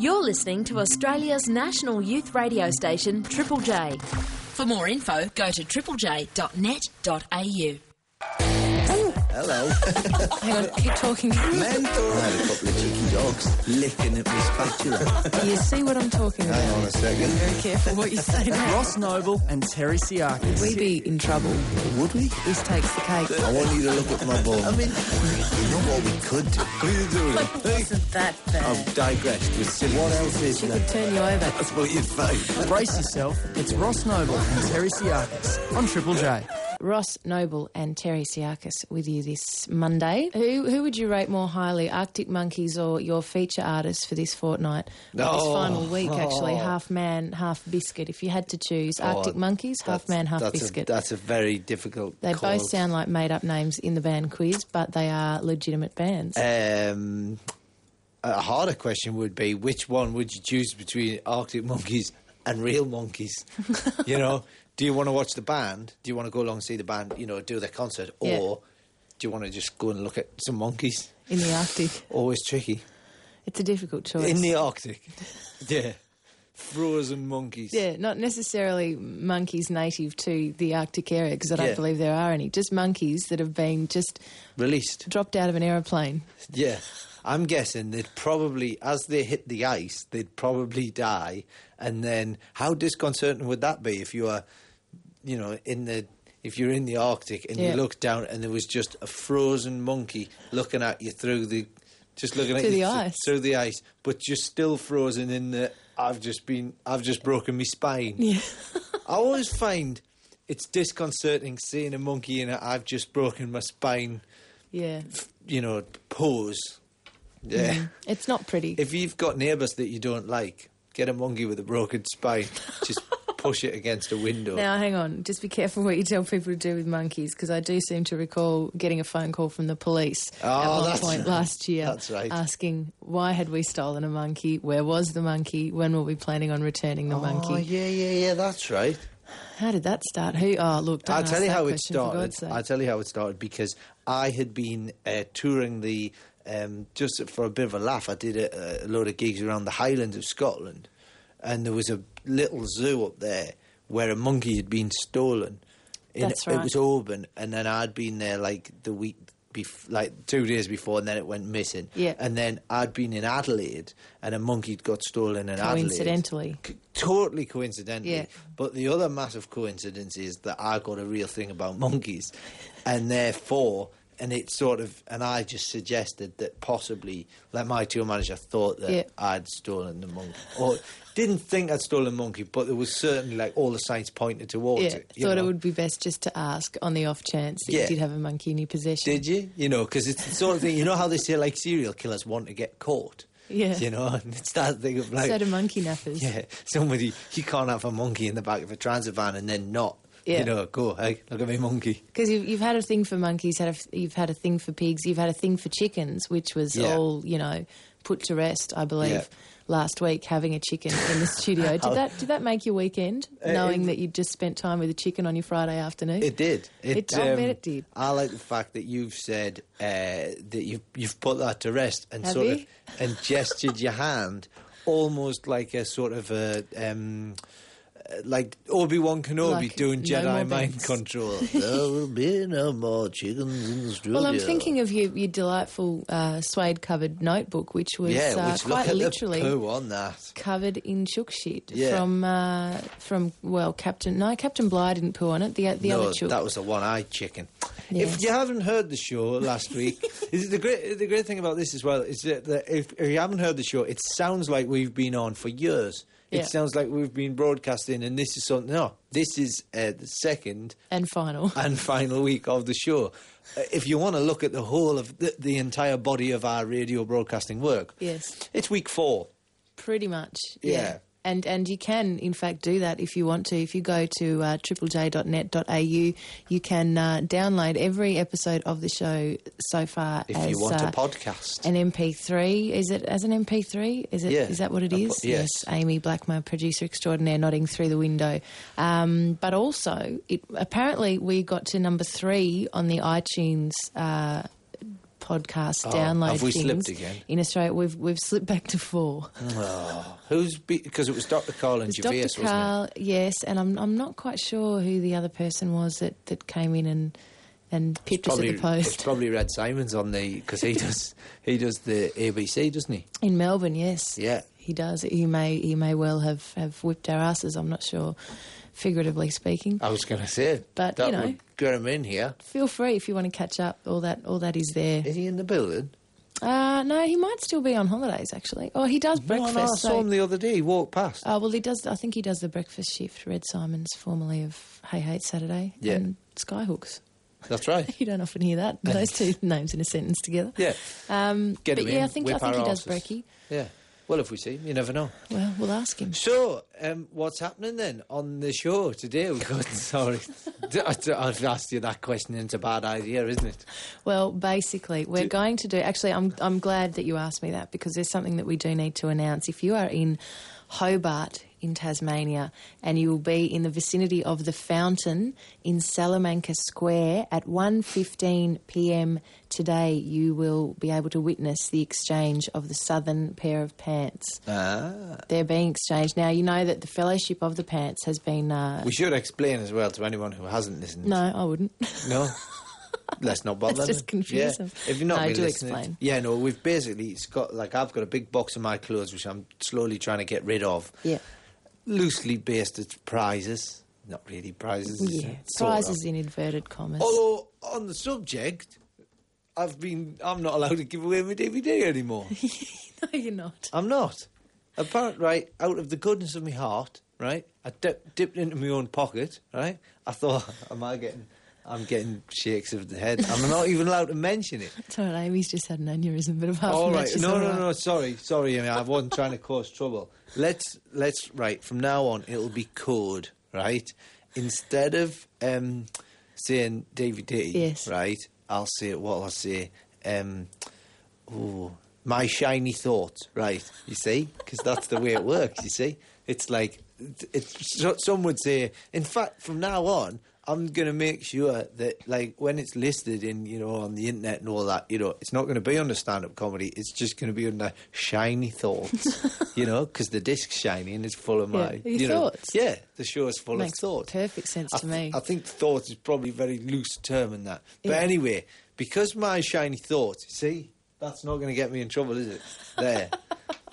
You're listening to Australia's national youth radio station, Triple J. For more info, go to triplej.net.au. Hello. Hang on, keep talking. Mental. I had a couple of cheeky dogs licking at my spatula. You see what I'm talking about? Hang on a second. Very careful what you say now. Ross Noble and Terri Psiakis. We'd be in trouble. Would we? This takes the cake. I want you to look at my bum. I mean, you know what we could do? What are you doing? Wasn't that bad? I've digressed with silly. What else is She there? could turn you over. That's what you'd find. Brace yourself. It's Ross Noble and Terri Psiakis on Triple J. Ross Noble and Terri Psiakis with you this Monday. Who who would you rate more highly, Arctic Monkeys or your feature artist for this fortnight? Or this Oh. final week, actually, half man, half biscuit. If you had to choose, Arctic Monkeys, half man, half that's biscuit. A, that's a very difficult they call. both sound like made up names in the band quiz, but they are legitimate bands. Um, a harder question would be which one would you choose between Arctic Monkeys and real monkeys? you know, do you want to watch the band? Do you want to go along and see the band, you know, do their concert? Or Yeah. do you want to just go and look at some monkeys? in the Arctic. Always tricky. It's a difficult choice. In the Arctic. yeah. Frozen monkeys. Yeah, not necessarily monkeys native to the Arctic area, because I don't Yeah. believe there are any. Just monkeys that have been just Released. dropped out of an aeroplane. Yeah. I'm guessing they'd probably, as they hit the ice, they'd probably die. And then, how disconcerting would that be if you are, you know, in the if you're in the Arctic and Yeah. you look down and there was just a frozen monkey looking at you through the, just looking at Through you the th- ice. through the ice, but you're still frozen in the. I've just been, I've just broken my spine. Yeah. I always find it's disconcerting seeing a monkey in a I've just broken my spine, Yeah. you know, pose. Yeah. Mm. It's not pretty. If you've got neighbours that you don't like, get a monkey with a broken spine. Just push it against a window. now, hang on. Just be careful what you tell people to do with monkeys, because I do seem to recall getting a phone call from the police Oh, at one point last year, That's right. asking why had we stolen a monkey, where was the monkey, when were we planning on returning the Oh, monkey. Oh yeah, yeah, yeah, that's right. How did that start? Who? Oh, look, I'll tell you how it started. I'll tell you how it started because I had been uh, touring the, um, just for a bit of a laugh, I did a, a load of gigs around the Highlands of Scotland and there was a little zoo up there where a monkey had been stolen. In, That's It was Auburn and then I'd been there like the week, bef- like two days before and then it went missing. Yeah. And then I'd been in Adelaide and a monkey got stolen in Adelaide. Coincidentally. C- totally coincidentally. Yeah. But the other massive coincidence is that I got a real thing about monkeys, and therefore, and it sort of, and I just suggested that possibly, like my tour manager thought that Yeah. I'd stolen the monkey, or didn't think I'd stolen the monkey, but there was certainly like all the signs pointed towards Yeah, it. you thought know. it would be best just to ask on the off chance that Yeah. you did have a monkey in your possession. Did you? You know, because it's the sort of thing. You know how they say like serial killers want to get caught. Yeah. You know, and it's that thing of like so do monkey nappers. Yeah, somebody you can't have a monkey in the back of a transit van and then not. Yeah. You know, go hey, look at me monkey. Because you've, you've had a thing for monkeys, had a, you've had a thing for pigs, you've had a thing for chickens, which was Yeah. all you know put to rest, I believe, Yeah. last week having a chicken in the studio. Did that did that make your weekend, knowing it- that you'd just spent time with a chicken on your Friday afternoon? It did. It- I bet it did. I like the fact that you've said uh, that you've you've put that to rest and Have sort you? of and gestured your hand almost like a sort of a. Um, like Obi Wan Kenobi Like, doing Jedi more mind control. there will be no more chickens in the studio. well, I'm thinking of your, your delightful uh, suede covered notebook, which was yeah, uh, which quite literally the poo on that. covered in chook shit Yeah. from uh, from well Captain no Captain Bligh didn't poo on it the the no, other chook that was the one-eyed chicken. Yes. If you haven't heard the show last week, is the great the great thing about this as well is that, that if, if you haven't heard the show, it sounds like we've been on for years. It Yeah. sounds like we've been broadcasting, and this is something. No, this is uh, the second and final. and final week of the show. Uh, if you want to look at the whole of the, the entire body of our radio broadcasting work, yes, it's week four. pretty much. Yeah. And and you can in fact do that if you want to. If you go to uh, triplej.net.au, you can uh, download every episode of the show so far If as you want uh, a podcast, an MP3. Is it as an MP3? Is it? Yeah. Is that what it is? Po- yes. Amy Black, my producer extraordinaire, nodding through the window. Um, but also, it apparently we got to number three on the iTunes. Uh, podcast Oh, download have we things slipped again? in Australia. We've we've slipped back to four. Oh, who's because it was Dr. Karl and Gervais, Dr. wasn't Karl, yes, and I'm I'm not quite sure who the other person was that, that came in and and pipped us at the It's probably Red Symons on the because he does he does the ABC, doesn't he? in Melbourne. Yes, Yeah. he does. He may he may well have, have whipped our asses. I'm not sure, figuratively speaking. I was going to say, But, you know. get him in here. Feel free if you want to catch up. All that all that is there. Is he in the building? Uh, no, he might still be on holidays. Actually, oh, he does breakfast. No, no, I so- saw him the other day. He walked past. Uh, well, he does. I think he does the breakfast shift. Red Symons, formerly of Hey Hate Saturday, Yeah. and Skyhooks. That's right. You don't often hear that those two names in a sentence together. Yeah, Um, Get but him yeah, in, I think I think he does brekkie. yeah. Well, if we see him, you never know. Well, we'll ask him. So, um, what's happening then on the show today? We've got sorry, I've asked you that question. and It's a bad idea, isn't it? Well, basically, we're Do- going to do. Actually, I'm I'm glad that you asked me that because there's something that we do need to announce. If you are in Hobart in Tasmania and you will be in the vicinity of the fountain in Salamanca Square at 1:15 p.m. today, you will be able to witness the exchange of the southern pair of pants. Ah. They're being exchanged now. You know that the Fellowship of the Pants has been. Uh, We should explain as well to anyone who hasn't listened. no, I wouldn't. No. Let's not bother. Let's just confuse yeah. If you're not No, do listening, explain. yeah, no, we've basically it's got like I've got a big box of my clothes which I'm slowly trying to get rid of. yeah. Loosely based at prizes, not really prizes. Yeah, sort of. prizes in inverted commas. Although on the subject, I've been I'm not allowed to give away my DVD anymore. no, you're not. I'm not. Apparently, right out of the goodness of my heart, right, I dip, dipped into my own pocket, right. I thought, am I getting? I'm getting shakes of the head. I'm not even allowed to mention it. It's all right, Amy's just had an aneurysm, but apart All from right, that, no, no, right. no. Sorry, sorry. I, mean, I wasn't trying to cause trouble. Let's let's right from now on. It'll be code, right? Instead of um, saying DVD, Yes. right? I'll say what I'll say. Um, oh, my shiny thoughts, right? You see, because that's the way it works. You see, it's like it's. Some would say, in fact, from now on. I'm going to make sure that, like, when it's listed in, you know, on the internet and all that, you know, it's not going to be under stand-up comedy. It's just going to be under shiny thoughts, you know, because the disc's shiny and it's full of Yeah, my, you know, yeah, the show is full Makes of thoughts. perfect sense I to th- me. I think thoughts is probably a very loose term in that. But Yeah. anyway, because my shiny thoughts, see, that's not going to get me in trouble, is it? There.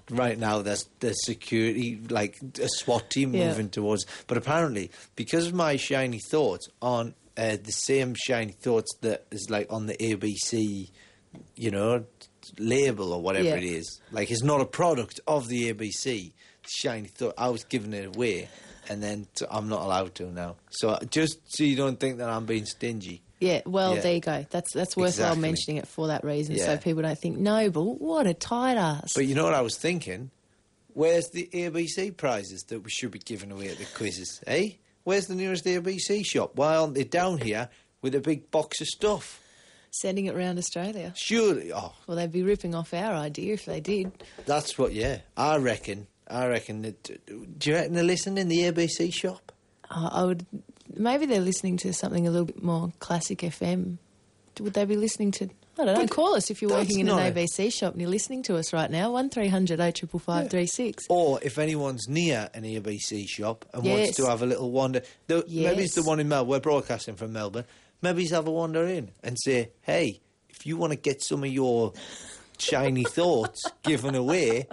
right now, there's the security, like a SWAT team Yeah. moving towards. But apparently, because of my shiny thoughts on uh, the same shiny thoughts that is like on the ABC, you know, label or whatever Yeah. it is. Like it's not a product of the ABC. Shiny thought. I was giving it away, and then t- I'm not allowed to now. So uh, just so you don't think that I'm being stingy. Yeah, well, Yeah. there you go. That's that's worthwhile Exactly. mentioning it for that reason, Yeah. so people don't think, no, but what a tight ass. But you know what I was thinking? Where's the ABC prizes that we should be giving away at the quizzes? Eh? Where's the nearest ABC shop? Why aren't they down here with a big box of stuff? Sending it round Australia. Surely, oh, Well, they'd be ripping off our idea if they did. that's what. Yeah, I reckon. I reckon that. Do you reckon they're listening in the ABC shop? I would. Maybe they're listening to something a little bit more classic FM. Would they be listening to? I don't know. But Call us if you're working in an ABC shop and you're listening to us right now. One three hundred oh triple five three six. Or if anyone's near an ABC shop and wants to have a little wander, the, maybe it's the one in Melbourne. We're broadcasting from Melbourne. Maybe he's have a wander in and say, "Hey, if you want to get some of your shiny thoughts given away,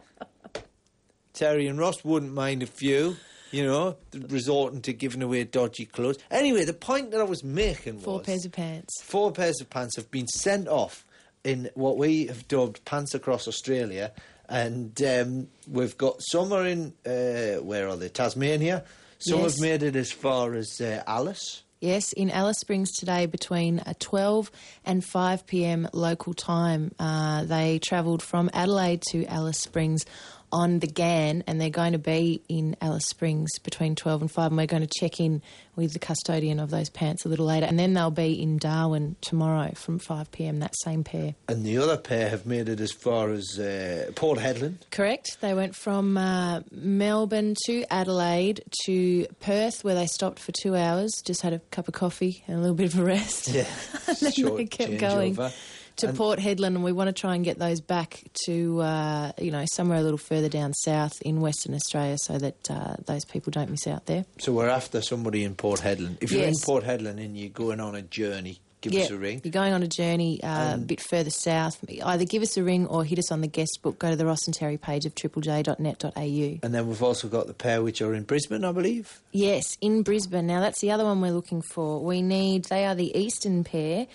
Terri and Ross wouldn't mind a few." You know, resorting to giving away dodgy clothes. Anyway, the point that I was making Four was pairs of pants. four pairs of pants have been sent off in what we have dubbed Pants Across Australia. And um, we've got some are in, uh, where are they? Tasmania. Some Yes. have made it as far as uh, Alice. Yes, in Alice Springs today between uh, 12 and 5 pm local time. Uh, they travelled from Adelaide to Alice Springs on the Ghan and they're going to be in Alice Springs between 12 and 5 and we're going to check in with the custodian of those pants a little later and then they'll be in Darwin tomorrow from 5 pm, that same pair. And the other pair have made it as far as uh, Port Hedland. Correct. They went from uh, Melbourne to Adelaide to Perth, where they stopped for two hours, just had a cup of coffee and a little bit of a rest. Yeah. And then Short they kept going. changeover. To And- Port Hedland, and we want to try and get those back to uh, you know somewhere a little further down south in Western Australia, so that uh, those people don't miss out there. So we're after somebody in Port Hedland. If you're in Port Hedland and you're going on a journey, give us a ring. You're going on a journey uh, a bit further south. Either give us a ring or hit us on the guest book. Go to the Ross and Terri page of triplej.net.au. And then we've also got the pair which are in Brisbane, I believe. Yes, in Brisbane. Now that's the other one we're looking for. We need. They are the Eastern pair.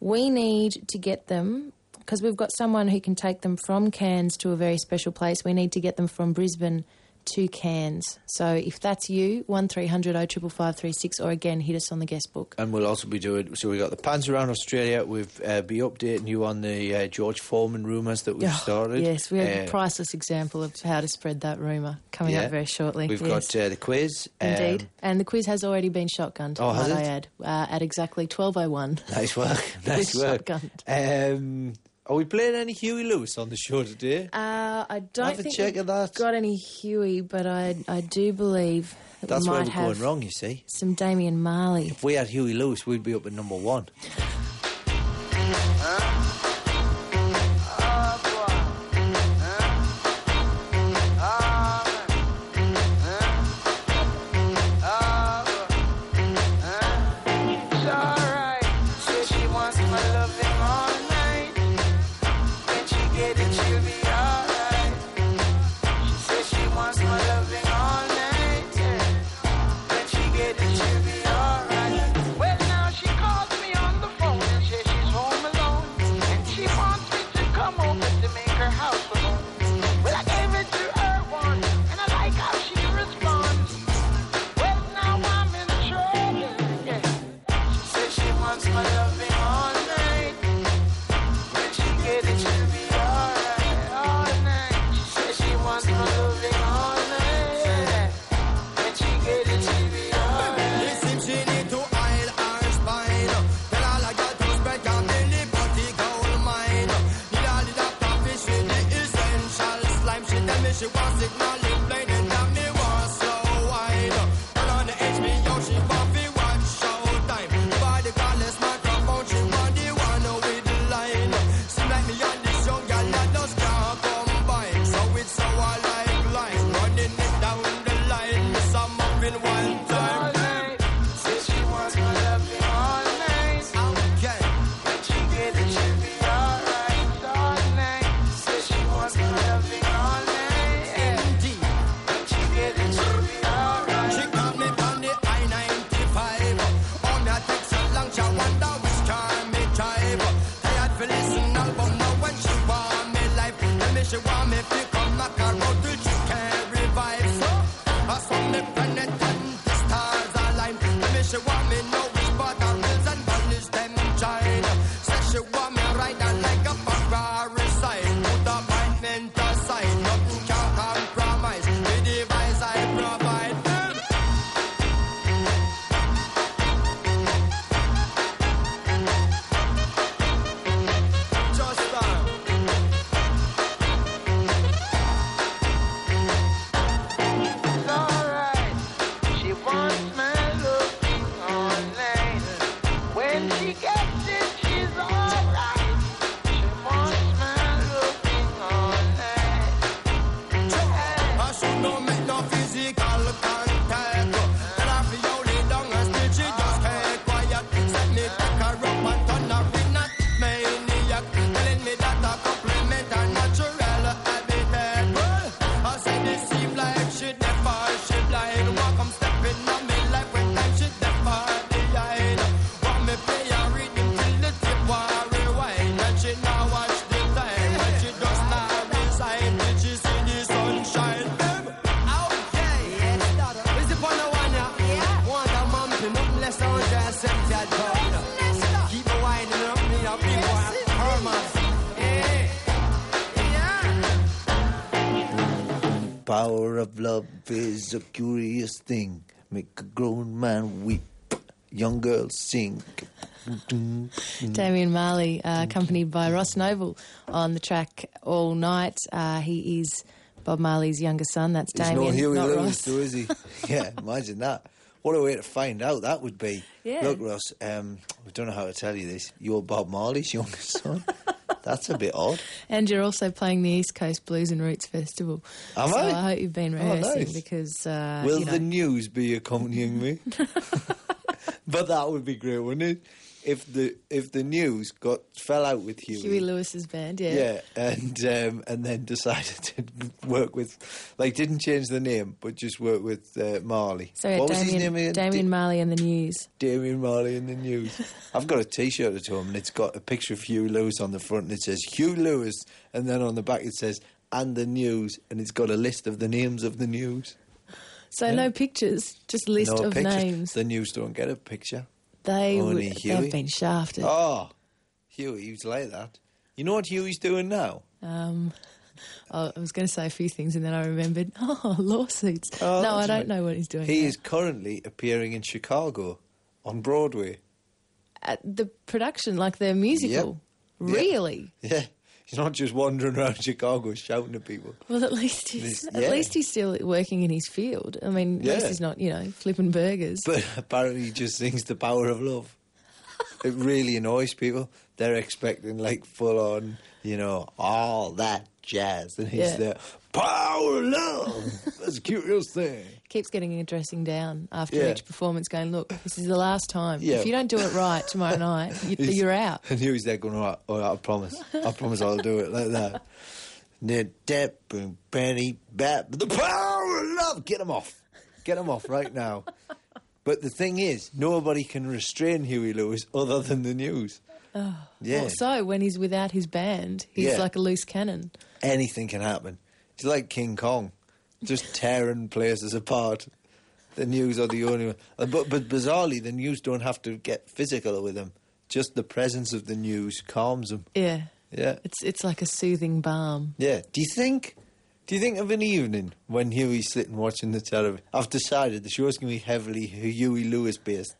We need to get them because we've got someone who can take them from Cairns to a very special place. We need to get them from Brisbane to Cairns. So if that's you, one 300 055536 or again hit us on the guest book. And we'll also be doing. So We have got the pans around Australia. We'll uh, be updating you on the uh, George Foreman rumours that we've Oh, started. Yes, we have a Uh, priceless example of how to spread that rumour coming yeah. up very shortly. We've yes. got uh, the quiz. Indeed. Um, and the quiz has already been shotgunned, Oh, has it? I add, uh, at exactly 12.01. nice work. nice work. shotgunned. Um, are we playing any Huey Lewis on the show today? Uh, I don't Have a think check we've of that. got any Huey, but I I do believe that That's we where might we're have going wrong, you see. some Damian Marley. If we had Huey Lewis, we'd be up at number one. Of love is a curious thing. Make a grown man weep, young girls sing. Damian Marley, uh, accompanied by Ross Noble on the track all night. Uh, he is Bob Marley's younger son. That's Damian, no Huey not Lewis, Ross. though, is he? yeah, imagine that. What a way to find out that would be. Yeah. Look, Ross, um, I don't know how to tell you this. You're Bob Marley's youngest son. That's a bit odd. And you're also playing the East Coast Blues and Roots Festival. Am so I? I hope you've been Oh, rehearsing nice. because uh, Will you know, the news be accompanying me? but that would be great, wouldn't it? If the if the news got fell out with Huey, Huey Lewis's band, yeah. yeah, and um, and then decided to work with, like, didn't change the name, but just work with uh, Marley. So yeah, what was his name again? Damian Da- Marley and the News. Damian Marley in the news. I've got a T-shirt at home, and it's got a picture of Hugh Lewis on the front, and it says Hugh Lewis, and then on the back it says and the news, and it's got a list of the names of the news. So no pictures, just list no of pictures. names. The news don't get a picture. They would, they've been shafted. Oh, Huey, he was like that. You know what Huey's doing now? Um, I was going to say a few things and then I remembered. Oh, lawsuits. Oh, no, I don't right. know what he's doing. He now. is currently appearing in Chicago on Broadway. at the production, like the musical. Yep. Really? Yeah, he's not just wandering around Chicago shouting at people. Well, at least he's This- at least he's still working in his field. I mean, at Yeah. least he's not, you know, flipping burgers. But apparently, he just sings the power of love. it really annoys people. They're expecting like full on, you know, all that jazz, and he's Yeah. there. Power of love. That's the cutest thing. Keeps getting a dressing down after Yeah. each performance, going, "Look, this is the last time. Yeah. If you don't do it right tomorrow night, you, you're out." And Huey's there going, all right, all right, I promise. I promise I'll do it like that. Ned Depp and Benny Bat. The power of love. Get him off. Get him off right now. But the thing is, nobody can restrain Huey Lewis other than the news. Oh, yeah. Well, so when he's without his band, he's Yeah. like a loose cannon. Anything can happen. He's like King Kong, just tearing places apart. The news are the only one. Uh, But, but bizarrely, the news don't have to get physical with him. Just the presence of the news calms them. Yeah, Yeah. it's it's like a soothing balm. Yeah. Do you think? Do you think of an evening when Huey's sitting watching the television? I've decided the show's going to be heavily Huey Lewis based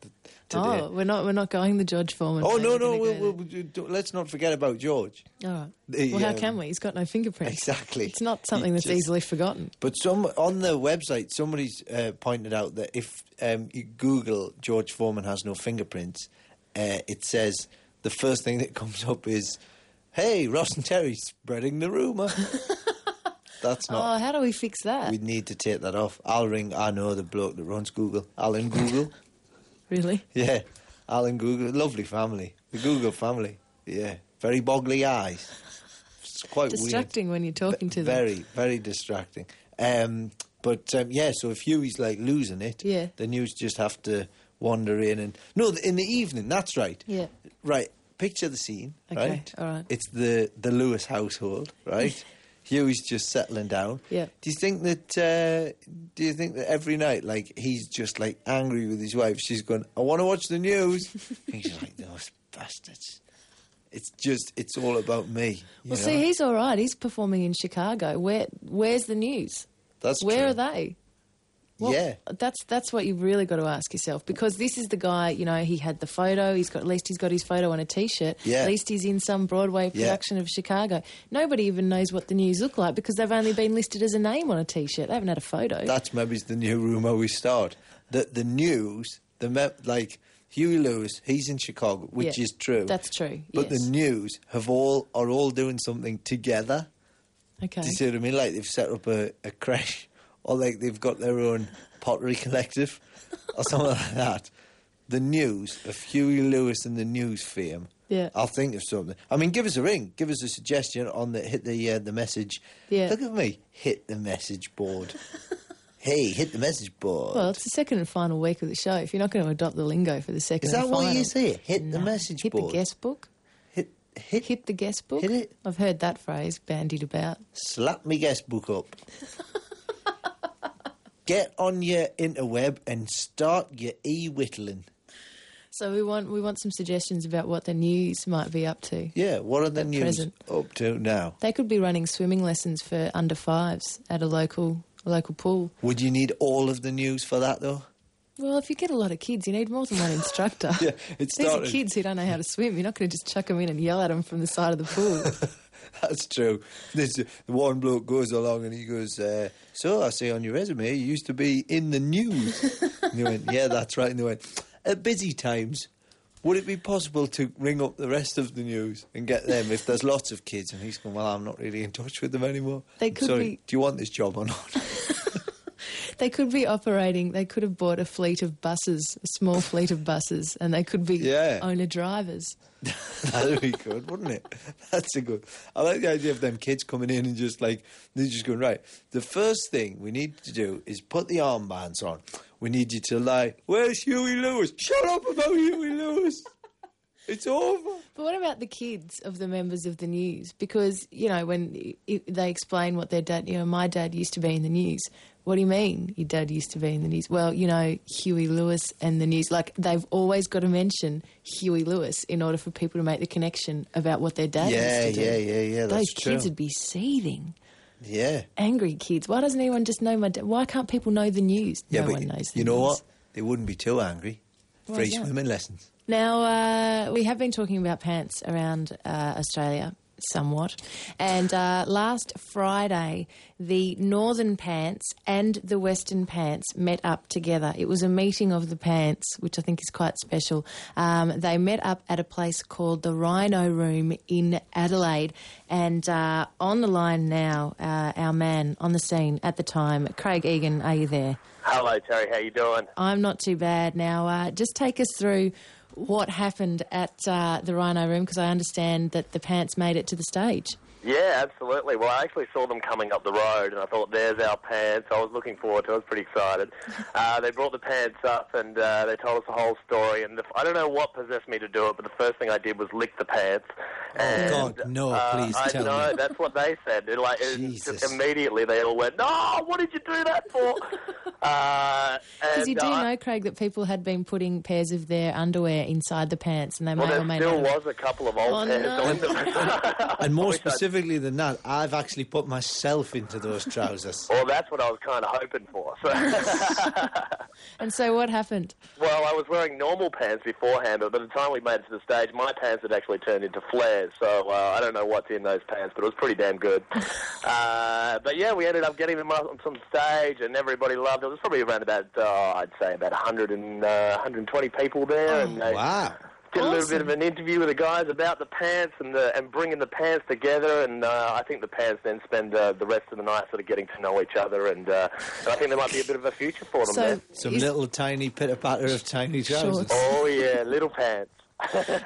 today. Oh, we're not we're not going the George Foreman. Oh way, no no! We'll, we'll, we'll- let's not forget about George. All right. the, well, how um, can we? He's got no fingerprints. Exactly. It's not He something that's just- easily forgotten. But some on the website, somebody's uh, pointed out that if um, you Google George Foreman has no fingerprints, uh, it says the first thing that comes up is, "Hey, Ross and Terri spreading the rumor." That's not. Oh, how do we fix that? We need to take that off. I'll ring. I know the bloke that runs Google, Alan Google. Really? yeah, Alan Google. Lovely family. The Google family. Yeah, very boggly eyes. It's quite weird. Distracting when you're talking to them. Very, very distracting. Um, but um, yeah, so if Huey's like losing it, Yeah. the news just have to wander in and no, in the evening. That's right. Yeah. Right. Picture the scene. Okay, Right. all right. It's the the Lewis household. Right. Huey's just settling down. Yeah. Do you think that? Uh, do you think that every night, like he's just like angry with his wife? She's going, "I want to watch the news." and he's like, "Those bastards." It's just, it's all about me. Well, know? see, he's all right. He's performing in Chicago. Where Where's the news? That's Where true. are they? Well, Yeah. that's that's what you've really got to ask yourself because this is the guy. You know, he had the photo. He's got at least he's got his photo on a T-shirt. Yeah. At least he's in some Broadway Yeah. production of Chicago. Nobody even knows what the news look like because they've only been listed as a name on a T-shirt. They haven't had a photo. That's maybe the new rumor we start. That the news, the like Huey Lewis, he's in Chicago, which Yeah, is true. That's true. But yes. the news have all are all doing something together. okay. Do you see what I mean? Like they've set up a, a creche, or like they've got their own pottery collective, or something like that. The news of Huey Lewis and the news fame. Yeah. I'll think of something. I mean, give us a ring. Give us a suggestion on the hit the uh, the message. Yeah. Look at me, hit the message board. hey, hit the message board. Well, it's the second and final week of the show. If you're not going to adopt the lingo for the second, Is that and what you say? Hit the No. message hit board. the guest book. Hit hit Hit the guest book. Hit it. I've heard that phrase bandied about. slap me guest book up. Get on your interweb and start your e-whittling. So we want we want some suggestions about what the news might be up to. Yeah, what are the news present. up to now? They could be running swimming lessons for under fives at a local a local pool. Would you need all of the news for that though? Well, if you get a lot of kids, you need more than one instructor. Yeah, it These are kids who don't know how to swim. You're not going to just chuck them in and yell at them from the side of the pool. That's true. This, the one bloke goes along and he goes, uh, "So I see on your resume you used to be in the news." and he went, "Yeah, that's right." And they went, "At busy times, would it be possible to ring up the rest of the news and get them if there's lots of kids?" And he's going, "Well, I'm not really in touch with them anymore." They could Sorry, be- do you want this job or not? They could be operating. They could have bought a fleet of buses, a small fleet of buses, and they could be Yeah. owner drivers. That'd be good, wouldn't it? That's a good. I like the idea of them kids coming in and just like they're just going right. The first thing we need to do is put the armbands on. We need you to lie. Where's Huey Lewis? Shut up about Huey Lewis. It's over. But what about the kids of the members of the news? Because you know when they explain what their dad, you know, my dad used to be in the news. What do you mean your dad used to be in the news? Well, you know, Huey Lewis and the news. Like they've always got to mention Huey Lewis in order for people to make the connection about what their dad Yeah, used to do. yeah, yeah, yeah. yeah. Those kids true. would be seething. Yeah, Angry kids. Why doesn't anyone just know my dad? Why can't people know the news? yeah. no but one knows. The you know news. what? They wouldn't be too angry. Free swimming lessons. Now, uh, we have been talking about pants around uh, Australia somewhat. And uh, last Friday, the Northern Pants and the Western Pants met up together. It was a meeting of the pants, which I think is quite special. Um, they met up at a place called the Rhino Room in Adelaide. And uh, on the line now, uh, our man on the scene at the time, Craig Egan, are you there? Hello, Terri. How you doing? I'm not too bad. Now, uh, just take us through what happened at uh, the Rhino Room because I understand that the pants made it to the stage. Yeah, absolutely. Well, I actually saw them coming up the road, and I thought, "There's our pants." I was looking forward to. it. I was pretty excited. Uh, they brought the pants up, and uh, they told us the whole story. And the, I don't know what possessed me to do it, but the first thing I did was lick the pants. And, God, no, uh, please I tell know me. that's what they said. It, like it, Jesus. just immediately, they all went, "No, what did you do that for?" uh, Because you do uh, know, Craig, that people had been putting pairs of their underwear inside the pants and they Well, may or there may still not have. was a couple of old Oh, pants. no. on them. And more I wish I'd- specifically than that, I've actually put myself into those trousers. Well, that's what I was kind of hoping for. So. And so what happened? Well, I was wearing normal pants beforehand, but by the time we made it to the stage, my pants had actually turned into flares. So uh, I don't know what's in those pants, but it was pretty damn good. uh, but yeah, we ended up getting them up on some stage, and everybody loved it. It was probably around about, uh, I'd say, about 100 and, uh, 120 people there. and they Wow. Did a little bit of an interview with the guys about the pants and the, and bringing the pants together. And uh, I think the pants then spend uh, the rest of the night sort of getting to know each other. And, uh, and I think there might be a bit of a future for them So, there. Some little tiny pitter patter of tiny trousers. Shorts. Oh yeah, little pants.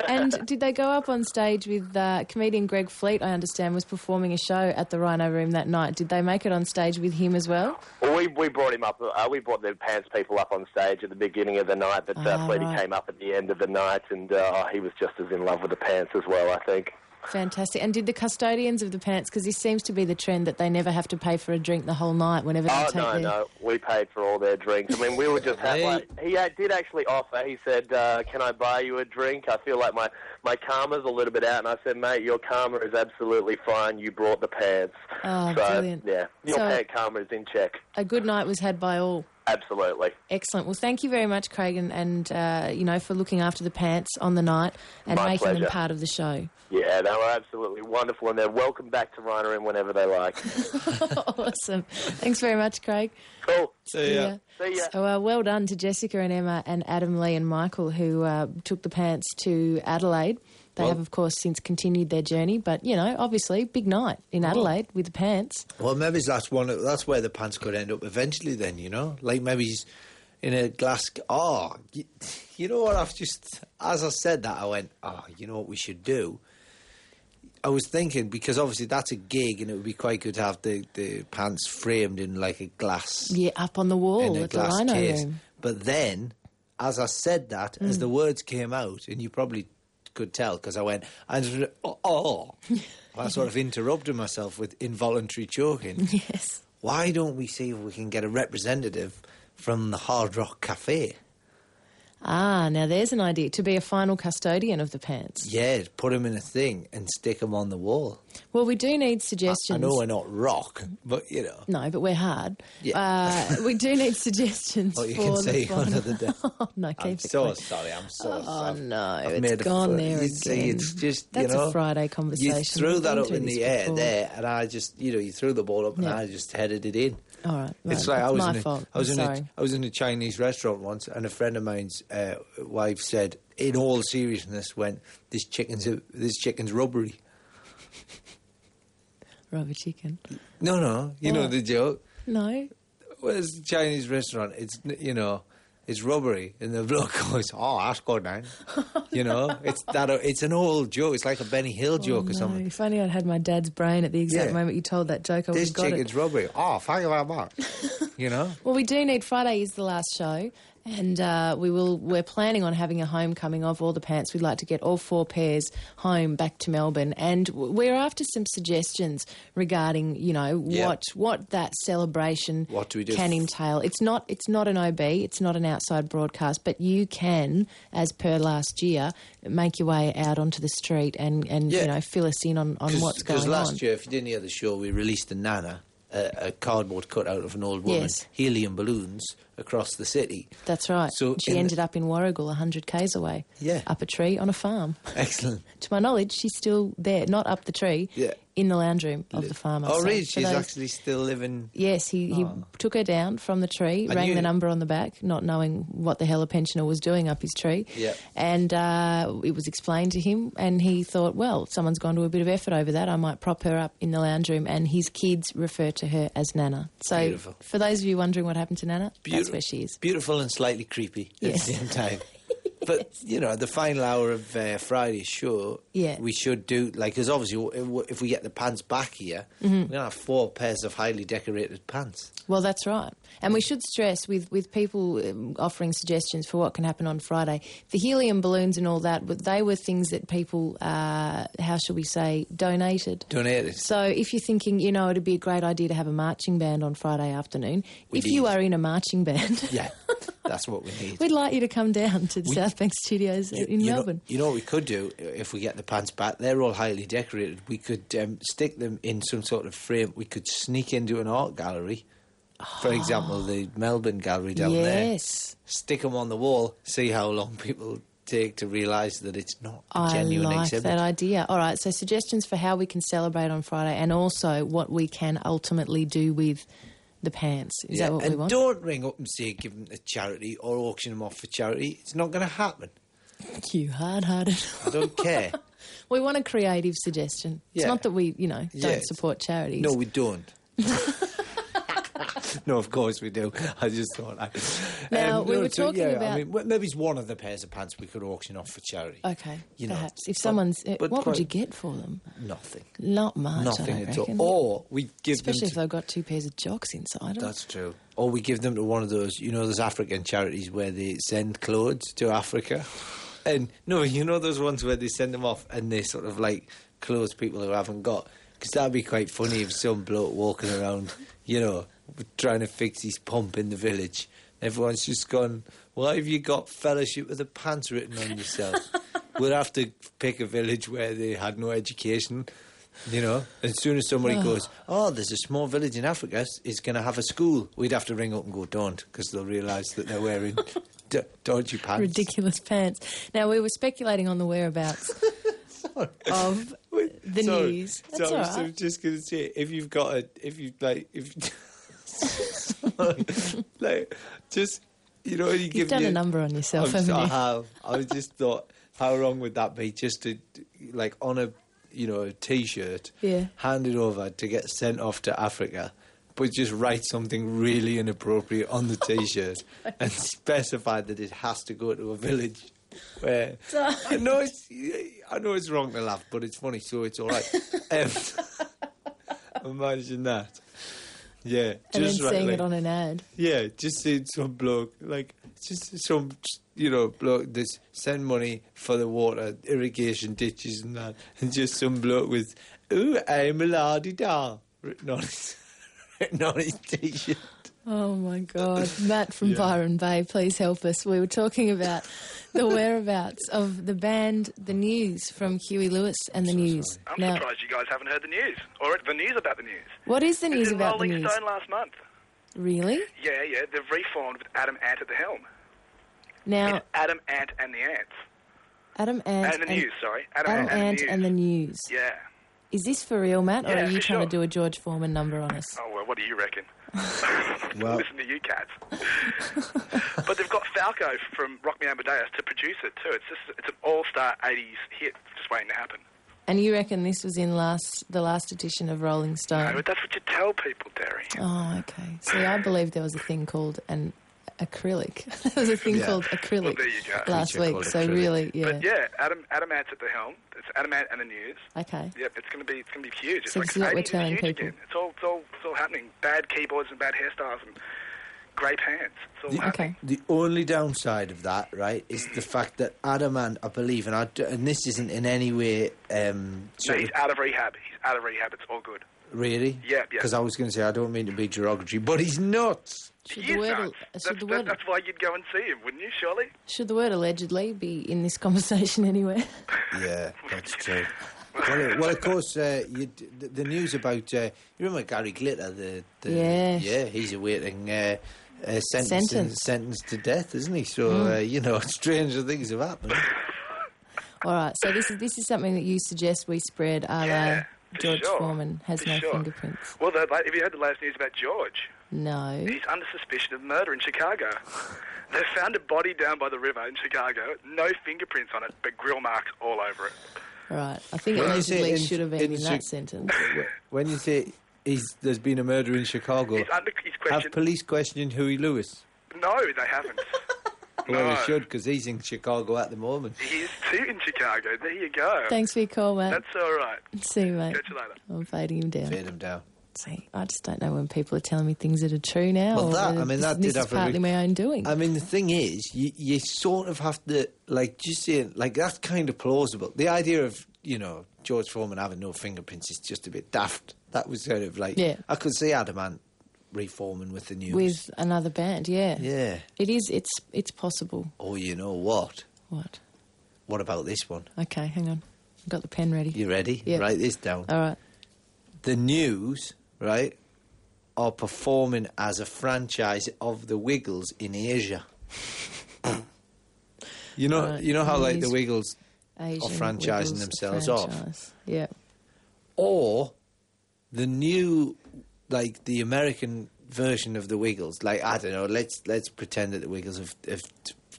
And did they go up on stage with uh, comedian Greg Fleet? I understand was performing a show at the Rhino Room that night. Did they make it on stage with him as well? Well, we we brought him up. Uh, we brought the pants people up on stage at the beginning of the night, but uh, Ah, Fleety right. came up at the end of the night, and uh, he was just as in love with the pants as well. I think. Fantastic. And did the custodians of the pants, because this seems to be the trend that they never have to pay for a drink the whole night whenever they Oh take no, their... no, we paid for all their drinks. I mean, we were just have, Hey. he did actually offer. He said, uh, "Can I buy you a drink? I feel like my my karma's a little bit out." And I said, "Mate, your karma is absolutely fine. You brought the pants, Oh, so brilliant. yeah, your So- pant karma is in check. A good night was had by all. Absolutely." Excellent. Well, thank you very much, Craig, and, and uh, you know, for looking after the pants on the night and My making them part of the show. Yeah, they were absolutely wonderful, and they're welcome back to Rhino Room whenever they like. awesome. Thanks very much, Craig. cool. See ya. See ya. So uh, well done to Jessica and Emma and Adam Lee and Michael who uh, took the pants to Adelaide. They Well- have, of course, since continued their journey, but you know, obviously, big night in Adelaide with the pants. Well, maybe that's one. of- That's where the pants could end up eventually. Then you know, like maybe he's in a glass. Oh, you, you know what? I've just as I said that, I went, oh, you know what we should do. I was thinking because obviously that's a gig, and it would be quite good to have the, the pants framed in like a glass Yeah, up on the wall in a at the glass case. Room. But then, as I said that, as mm. the words came out, and you probably could tell because I went, just, oh, oh. I sort of interrupted myself with involuntary choking. Yes. Why don't we see if we can get a representative from the Hard Rock Cafe? Ah, now there's an idea to be a final custodian of the pants. Yeah, put them in a thing and stick them on the wall. Well, we do need suggestions. I know we're not rock, but you know. No, but we're hard. Yeah. Uh, we do need suggestions Oh, you can the say final. another day. oh, no, keep I'm it so clean. sorry. I'm so Oh sorry. no, I've it's gone there again. see, it's just That's you know, a Friday conversation. You threw that up in the air before. there, and I just you know you threw the ball up, and I just headed it in. All right, right. It's like I was my in a, fault. I was I'm in sorry. a I was in a Chinese restaurant once, and a friend of mine's uh, wife said, in all seriousness, went, "This chicken's a, this chicken's rubbery." Rubber chicken. No, no, you know the joke. No, Well, it's a Chinese restaurant. It's you know, it's robbery. and the bloke goes, "Oh, that's good, man." you know, it's that. It's an old joke. It's like a Benny Hill oh, joke Oh, or no. something. If only I'd had my dad's brain at the exact Yeah. moment you told that joke, I would This have got chicken's it. rubbery. Oh, thank you very much. you know. Well, we do need Friday is the last show, and uh, we will. We're planning on having a homecoming of all the pants. We'd like to get all four pairs home back to Melbourne, and we're after some suggestions regarding, you know, Yeah. what what that celebration What do we do? can entail. It's not it's not an OB, it's not an outside broadcast, but you can, as per last year, make your way out onto the street and and Yeah. you know fill us in on, on what's going on. Because last on. year, if you didn't hear the show, we released a nana, a, a cardboard cutout of an old woman, Yes. helium balloons across the city. That's right. So she ended the- up in Warragul, 100 k's away. Yeah. Up a tree on a farm. Excellent. to my knowledge, she's still there, not up the tree, Yeah. In the lounge room of the farmer. Oh, So really? She's those- actually still living. Yes, he, he took her down from the tree, I rang knew- the number on the back, not knowing what the hell a pensioner was doing up his tree. Yeah. And uh, it was explained to him, and he thought, well, someone's gone to a bit of effort over that. I might prop her up in the lounge room. And his kids refer to her as Nana. So Beautiful. for those of you wondering what happened to Nana, that's Beautiful. where she is. Beautiful and slightly creepy Yes. at the same time. But you know, the final hour of uh, Friday's show, Yeah. we should do like because obviously, if we get the pants back here, Mm-hmm. we're gonna have four pairs of highly decorated pants. Well, that's right. And we should stress with, with people um, offering suggestions for what can happen on Friday, the helium balloons and all that, they were things that people, uh, how shall we say, donated. Donated. So if you're thinking, you know, it'd be a great idea to have a marching band on Friday afternoon, We if you are in a marching band, Yeah, that's what we need. we'd like you to come down to the We- South Bank Studios You- in you know- Melbourne. you know what we could do if we get the pants back? They're all highly decorated. We could um, stick them in some sort of frame. We could sneak into an art gallery. For example, the Melbourne Gallery down there. yes. Stick them on the wall. See how long people take to realise that it's not a I genuine like exhibit. that idea. All right, so suggestions for how we can celebrate on Friday and also what we can ultimately do with the pants. Is Yeah, that what and we want? don't ring up and say give them to charity or auction them off for charity. It's not going to happen. You hard hearted. I don't care. we want a creative suggestion. It's Yeah. not that we, you know, don't Yes. support charities. No, we don't. no, of course we do. I just thought. I, Now, we no, were so, talking yeah, about- I mean, well, maybe it's one of the pairs of pants we could auction off for charity. Okay, You know, if someone's. uh, but what would you get for them? Nothing. Not much. Nothing at all. Or we give Especially them. if they've got two pairs of jocks inside them. that's true. Or we give them to one of those, you know, those African charities where they send clothes to Africa. And no, you know those ones where they send them off and they sort of like clothes people who haven't got. Because that'd be quite funny if some bloke walking around, you know, trying to fix his pump in the village. Everyone's just gone, why have you got fellowship with the pants written on yourself? we'll have to pick a village where they had no education. You know, as soon as somebody goes, oh, there's a small village in Africa, it's going to have a school. We'd have to ring up and go, don't, because they'll realise that they're wearing d- dodgy pants. Ridiculous pants. Now, we were speculating on the whereabouts of the sorry. news. That's so, all so I'm just going to say, if you've got a, if you like, if like, just you know, you You've give done you, a number on yourself, I'm- haven't I you? have. I just thought, how wrong would that be? Just to like on a, you know, a T-shirt, Yeah. hand it over to get sent off to Africa. But just write something really inappropriate on the T-shirt and specify that it has to go to a village where I know it's I know it's wrong to laugh, but it's funny, so it's all right. Um, imagine that. Yeah, And then just right, seeing like- it on an ad. yeah, just seeing some bloke like just some you know bloke that's send money for the water irrigation ditches and that, and just some bloke with "Ooh, I'm a lardy da" written on his written on his t-shirt. Oh my God. Matt from Byron Bay, please help us. We were talking about the whereabouts of the band The News from Huey Lewis and the News. I'm Now, surprised you guys haven't heard the news or the news about the news. what is the news about the Rolling news? Stone last month. Really? Yeah, yeah, they've reformed with Adam Ant at the helm. Now, It's Adam Ant and the Ants. Adam Ant And the news, sorry. Adam, Adam Ant, Ant and the News. Yeah. Is this for real, Matt, or Yeah, are you trying sure. to do a George Foreman number on us? Oh, well, what do you reckon? Well- Listen to you cats. but they've got Falco from Rock Me Amadeus to produce it too. It's just it's an all-star 80s hit just waiting to happen. And you reckon this was in last the last edition of Rolling No, Stone? but that's what you tell people, Derry. Oh, okay. See, I believe there was a thing called an acrylic. there was a thing Yeah. called acrylic Well, there you go. last week. So acrylic. really, yeah. But yeah, Adam Adam Ant's at the helm. It's Adam Ant and the news. Okay. Yep, it's gonna be it's gonna be huge. It's So like this is what we're 80s telling huge people. Again. It's all it's all it's all happening. Bad keyboards and bad hairstyles and grey pants. It's all The. Okay. the only downside of that, right, is the fact that Adam Ant, I believe, and I d and this isn't in any way um, So sort he's of out of rehab. He's out of rehab. It's all good. really, Yeah, yeah. Because I was going to say I don't mean to be derogatory, but he's nuts. Should the word, should That's, the word, that's why you'd go and see him, wouldn't you? Surely. should the word allegedly be in this conversation anywhere? Yeah, that's true. well, uh, well, of course, uh, you, the, the news about uh, you remember Gary Glitter, the, the Yes. yeah, he's awaiting uh, a sentence Sentence. Mm. sentence to death, isn't he? So uh, you know, stranger things have happened. All right. So this is this is something that you suggest we spread. A la Yeah, George sure. Foreman has For no sure. fingerprints. Well, the, have you heard the last news about George? No. He's under suspicion of murder in Chicago. they found a body down by the river in Chicago, no fingerprints on it, but grill marks all over it. Right. I think When you say allegedly in- should have been in in, Chi- that sentence. When you say he's, there's been a murder in Chicago, He's under he's have police questioned Huey Lewis? no, they haven't. Well, No. they should because he's in Chicago at the moment. He is too in Chicago. There you go. Thanks for your call, mate. That's all right. See you, mate. Catch you later. I'm fading him down. Fade him down. See, I just don't know when people are telling me things that are true now. Well, that- I mean, this, that this did is partly my own doing. I mean, the thing is, you, you sort of have to, like, just saying, like, that's kind of plausible. The idea of, you know, George Foreman having no fingerprints is just a bit daft. That was kind of like, Yeah. I could see Adam Ant reforming with the news. With another band, yeah. yeah. It is. It's it's possible. Oh, you know what? What? What about this one? Okay, hang on. I've got the pen ready. You ready? Yeah. Write this down. All right. the news, right, are performing as a franchise of the Wiggles in Asia. you know, Right, you know how like the Wiggles, Asian franchising Wiggles themselves off. Yeah. or the new, like the American version of the Wiggles. Like I don't know. Let's let's pretend that the Wiggles have, have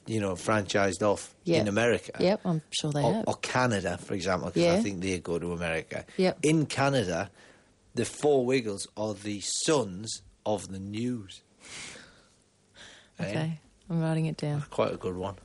you know, franchised off Yeah. in America. Yep, I'm sure they or, have. or Canada, for example, because I think they go to America. Yep. In Canada, the four Wiggles are the sons of the news. Eh? Okay, I'm writing it down. Quite a good one.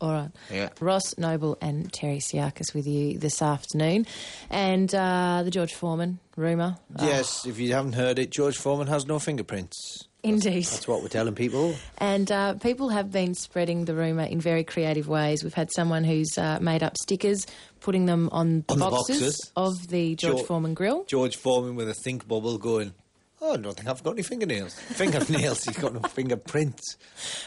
All right. Yeah. Ross Noble and Terri Psiakis with you this afternoon. And uh, the George Foreman rumour. Uh, Yes, if you haven't heard it, George Foreman has no fingerprints. Indeed. That's what we're telling people. And uh, people have been spreading the rumour in very creative ways. We've had someone who's uh, made up stickers, putting them on the On the boxes, boxes. of the George Geor- Foreman grill. George Foreman with a think bubble going, Oh, I don't think I've got any fingernails. Fingernails, he's got no fingerprints.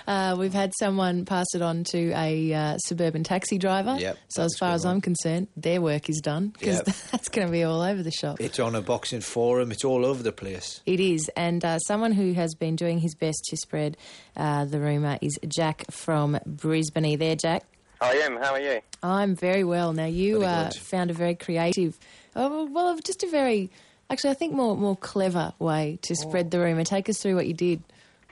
Uh, we've had someone pass it on to a uh, suburban taxi driver. Yep, so as far as. I'm concerned, their work is done because Yep. that's going to be all over the shop. It's on a boxing forum, it's all over the place. It is, and uh, someone who has been doing his best to spread uh, the rumour is Jack from Brisbane. There, Jack? I am. How are you? I'm very well. Now you uh, found a very creative, oh, well, just a very, actually, I think more more clever way to spread the rumour. Take us through what you did.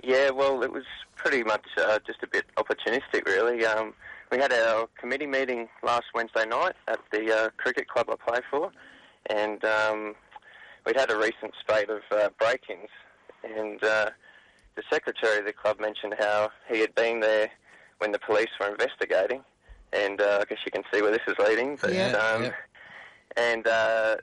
Yeah, well, it was pretty much uh, just a bit opportunistic, really. Um, we had our committee meeting last Wednesday night at the uh, cricket club I play for, and um, we'd had a recent spate of uh, break-ins, and uh, the secretary of the club mentioned how he had been there when the police were investigating, and uh, I guess you can see where this is leading. But Yeah. um, Yeah. and uh,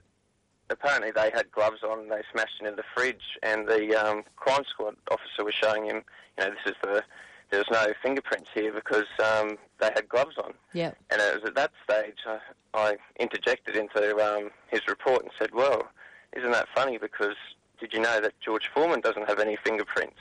apparently they had gloves on. They smashed into the fridge, and the um, crime squad officer was showing him, you know, this is the there's no fingerprints here because um, they had gloves on. Yep. And it was at that stage I, I interjected into um, his report and said, "Well, isn't that funny? Because did you know that George Foreman doesn't have any fingerprints?"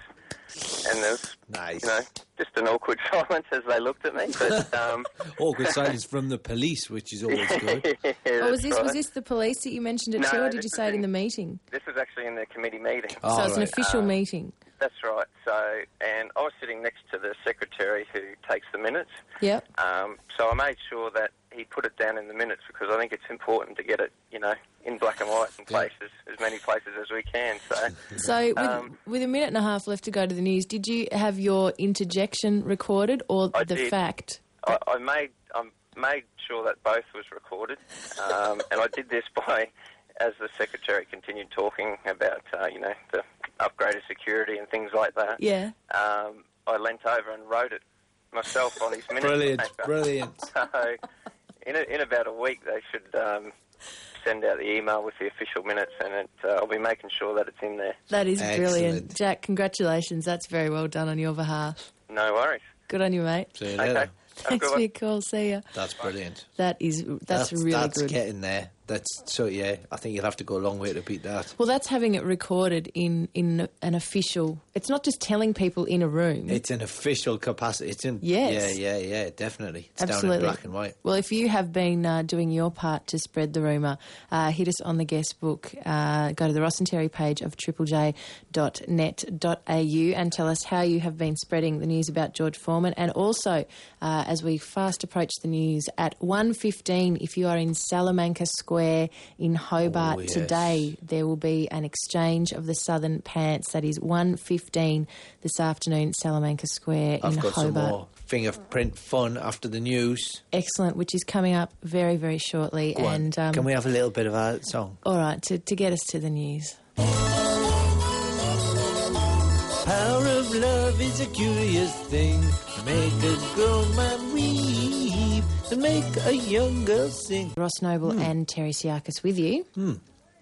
And there's Nice. you know, just an awkward silence as they looked at me. But um, Awkward silence from the police, which is always good. yeah, Oh, was that's this was this the police that you mentioned it No, to, or did you say it in in- the meeting? This was actually in the committee meeting. Oh, so it's an official Um, meeting. That's right. So, and I was sitting next to the secretary who takes the minutes. Yep. Um, so I made sure that he put it down in the minutes because I think it's important to get it, you know, in black and white in places, as many places as we can. So, So with, Um, with a minute and a half left to go to the news, did you have your interjection recorded or I the did. fact? I, I made I made sure that both was recorded, um, and I did this by, as the secretary continued talking about, uh, you know, the upgraded security and things like that. Yeah. Um, I leant over and wrote it myself on his minutes Brilliant, paper. brilliant. So, in, a, in about a week, they should um, send out the email with the official minutes, and it, uh, I'll be making sure that it's in there. That is brilliant. Jack, congratulations. That's very well done on your behalf. No worries. Good on you, mate. See you later. Have a Thanks for your call. See ya. That's brilliant. That is that's, really that's good. getting there. That's so yeah. I think you'll have to go a long way to beat that. Well, that's having it recorded in in an official. It's not just telling people in a room. It's an official capacity. It's in. Yes. Yeah, yeah, yeah. Definitely. It's down Absolutely. in black and white. Well, if you have been uh, doing your part to spread the rumour, uh, hit us on the guest book. Uh, go to the Ross and Terri page of triplej.net.au and tell us how you have been spreading the news about George Foreman. And also, uh, as we fast approach the news, at 1.15, if you are in Salamanca Square in Hobart Oh, yes. today, there will be an exchange of the Southern Pants. That is 1.15 this afternoon, Salamanca Square I've in got some Hobart. more fingerprint fun after the news. Excellent, which is coming up very, very shortly. Go on. and um, Can we have a little bit of a song? all right, to, to get us to the news. Power of love is a curious thing. Make a grown man weep and make a young girl sing. Ross Noble Hmm. and Terri Psiakis with you.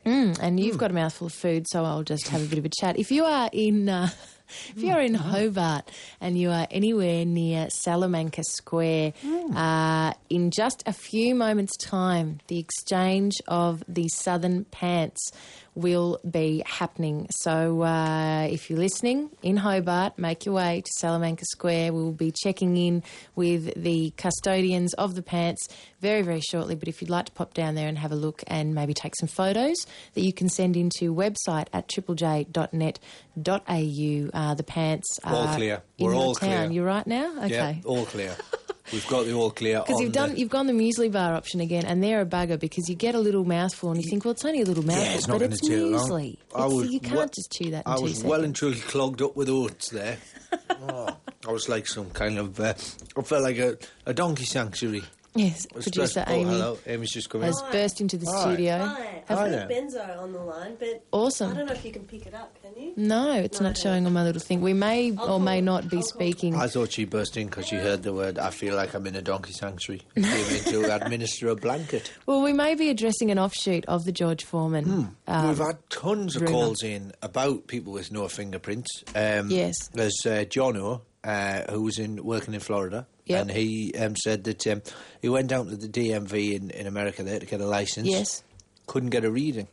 Mm, and you've got a mouthful of food, so I'll just have a bit of a chat. If you are in. Uh, if you're in Hobart and you are anywhere near Salamanca Square, uh, in just a few moments' time, the exchange of the Southern Pants will be happening. So uh, if you're listening in Hobart, make your way to Salamanca Square. We'll be checking in with the custodians of the pants very, very shortly. But if you'd like to pop down there and have a look and maybe take some photos that you can send into website at triplej.net.au, uh, the pants are All clear. We're all town. clear. You're right now? Okay. Yeah, all clear. We've got the all clear. Because you've done, the- you've gone the muesli bar option again, and they're a bugger because you get a little mouthful and you think, well, it's only a little mouthful, Yeah, it's not but it's muesli. Was you can't just chew that I was seconds. well and truly clogged up with oats there. oh, I was like some kind of. Uh, I felt like a, a donkey sanctuary. Yes, I producer stressed- oh, Amy hello. Amy's just come in. has burst into the Hi. studio. Hi, Have- I've Hi got Benzo on the line, but Awesome. I don't know if you can pick it up, can you? No, it's No, not no. showing on my little thing. We may I'll or may call- not be I'll call- speaking. I thought she burst in because she heard the word. I feel like I'm in a donkey sanctuary. Came in to administer a blanket. Well, we may be addressing an offshoot of the George Foreman. um, We've had tons of rumour. calls in about people with no fingerprints. Um, Yes. There's uh, Jono, uh, who was in working in Florida. Yep. And he um, said that um, he went down to the DMV in, in America there to get a license. Yes. Couldn't get a reading.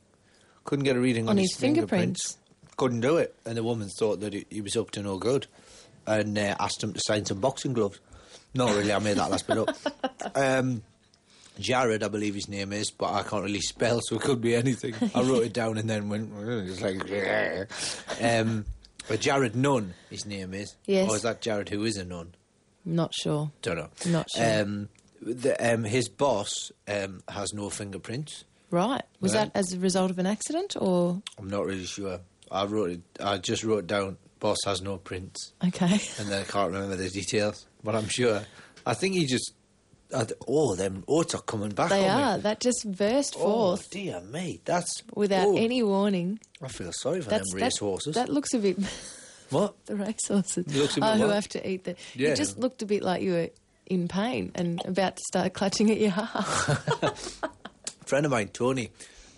Couldn't get a reading on, On his fingerprints. Couldn't do it. And the woman thought that he, he was up to no good and uh, asked him to sign some boxing gloves. No, really, I made that last bit up. Um, Jared, I believe his name is, but I can't really spell, so it could be anything. I wrote it down and then went, it's like, um, but Jared Nunn, his name is. Yes. Or is that Jared who is a nun? Not sure. Don't know. Not sure. Um, the, um, his boss um, has no fingerprints. Right. Was Yeah. that as a result of an accident or. I'm not really sure. I wrote it. I just wrote down. Boss has no prints, Okay. and then I can't remember the details. But I'm sure. I think he just. I oh, them oats are coming back. They on are. Me. That just burst Oh forth dear me, that's without oh, any warning. I feel sorry for That's them racehorses. that looks a bit. what? the racehorses. Looks a bit oh, who have to eat the. Yeah. You just looked a bit like you were in pain and about to start clutching at your heart. A friend of mine, Tony,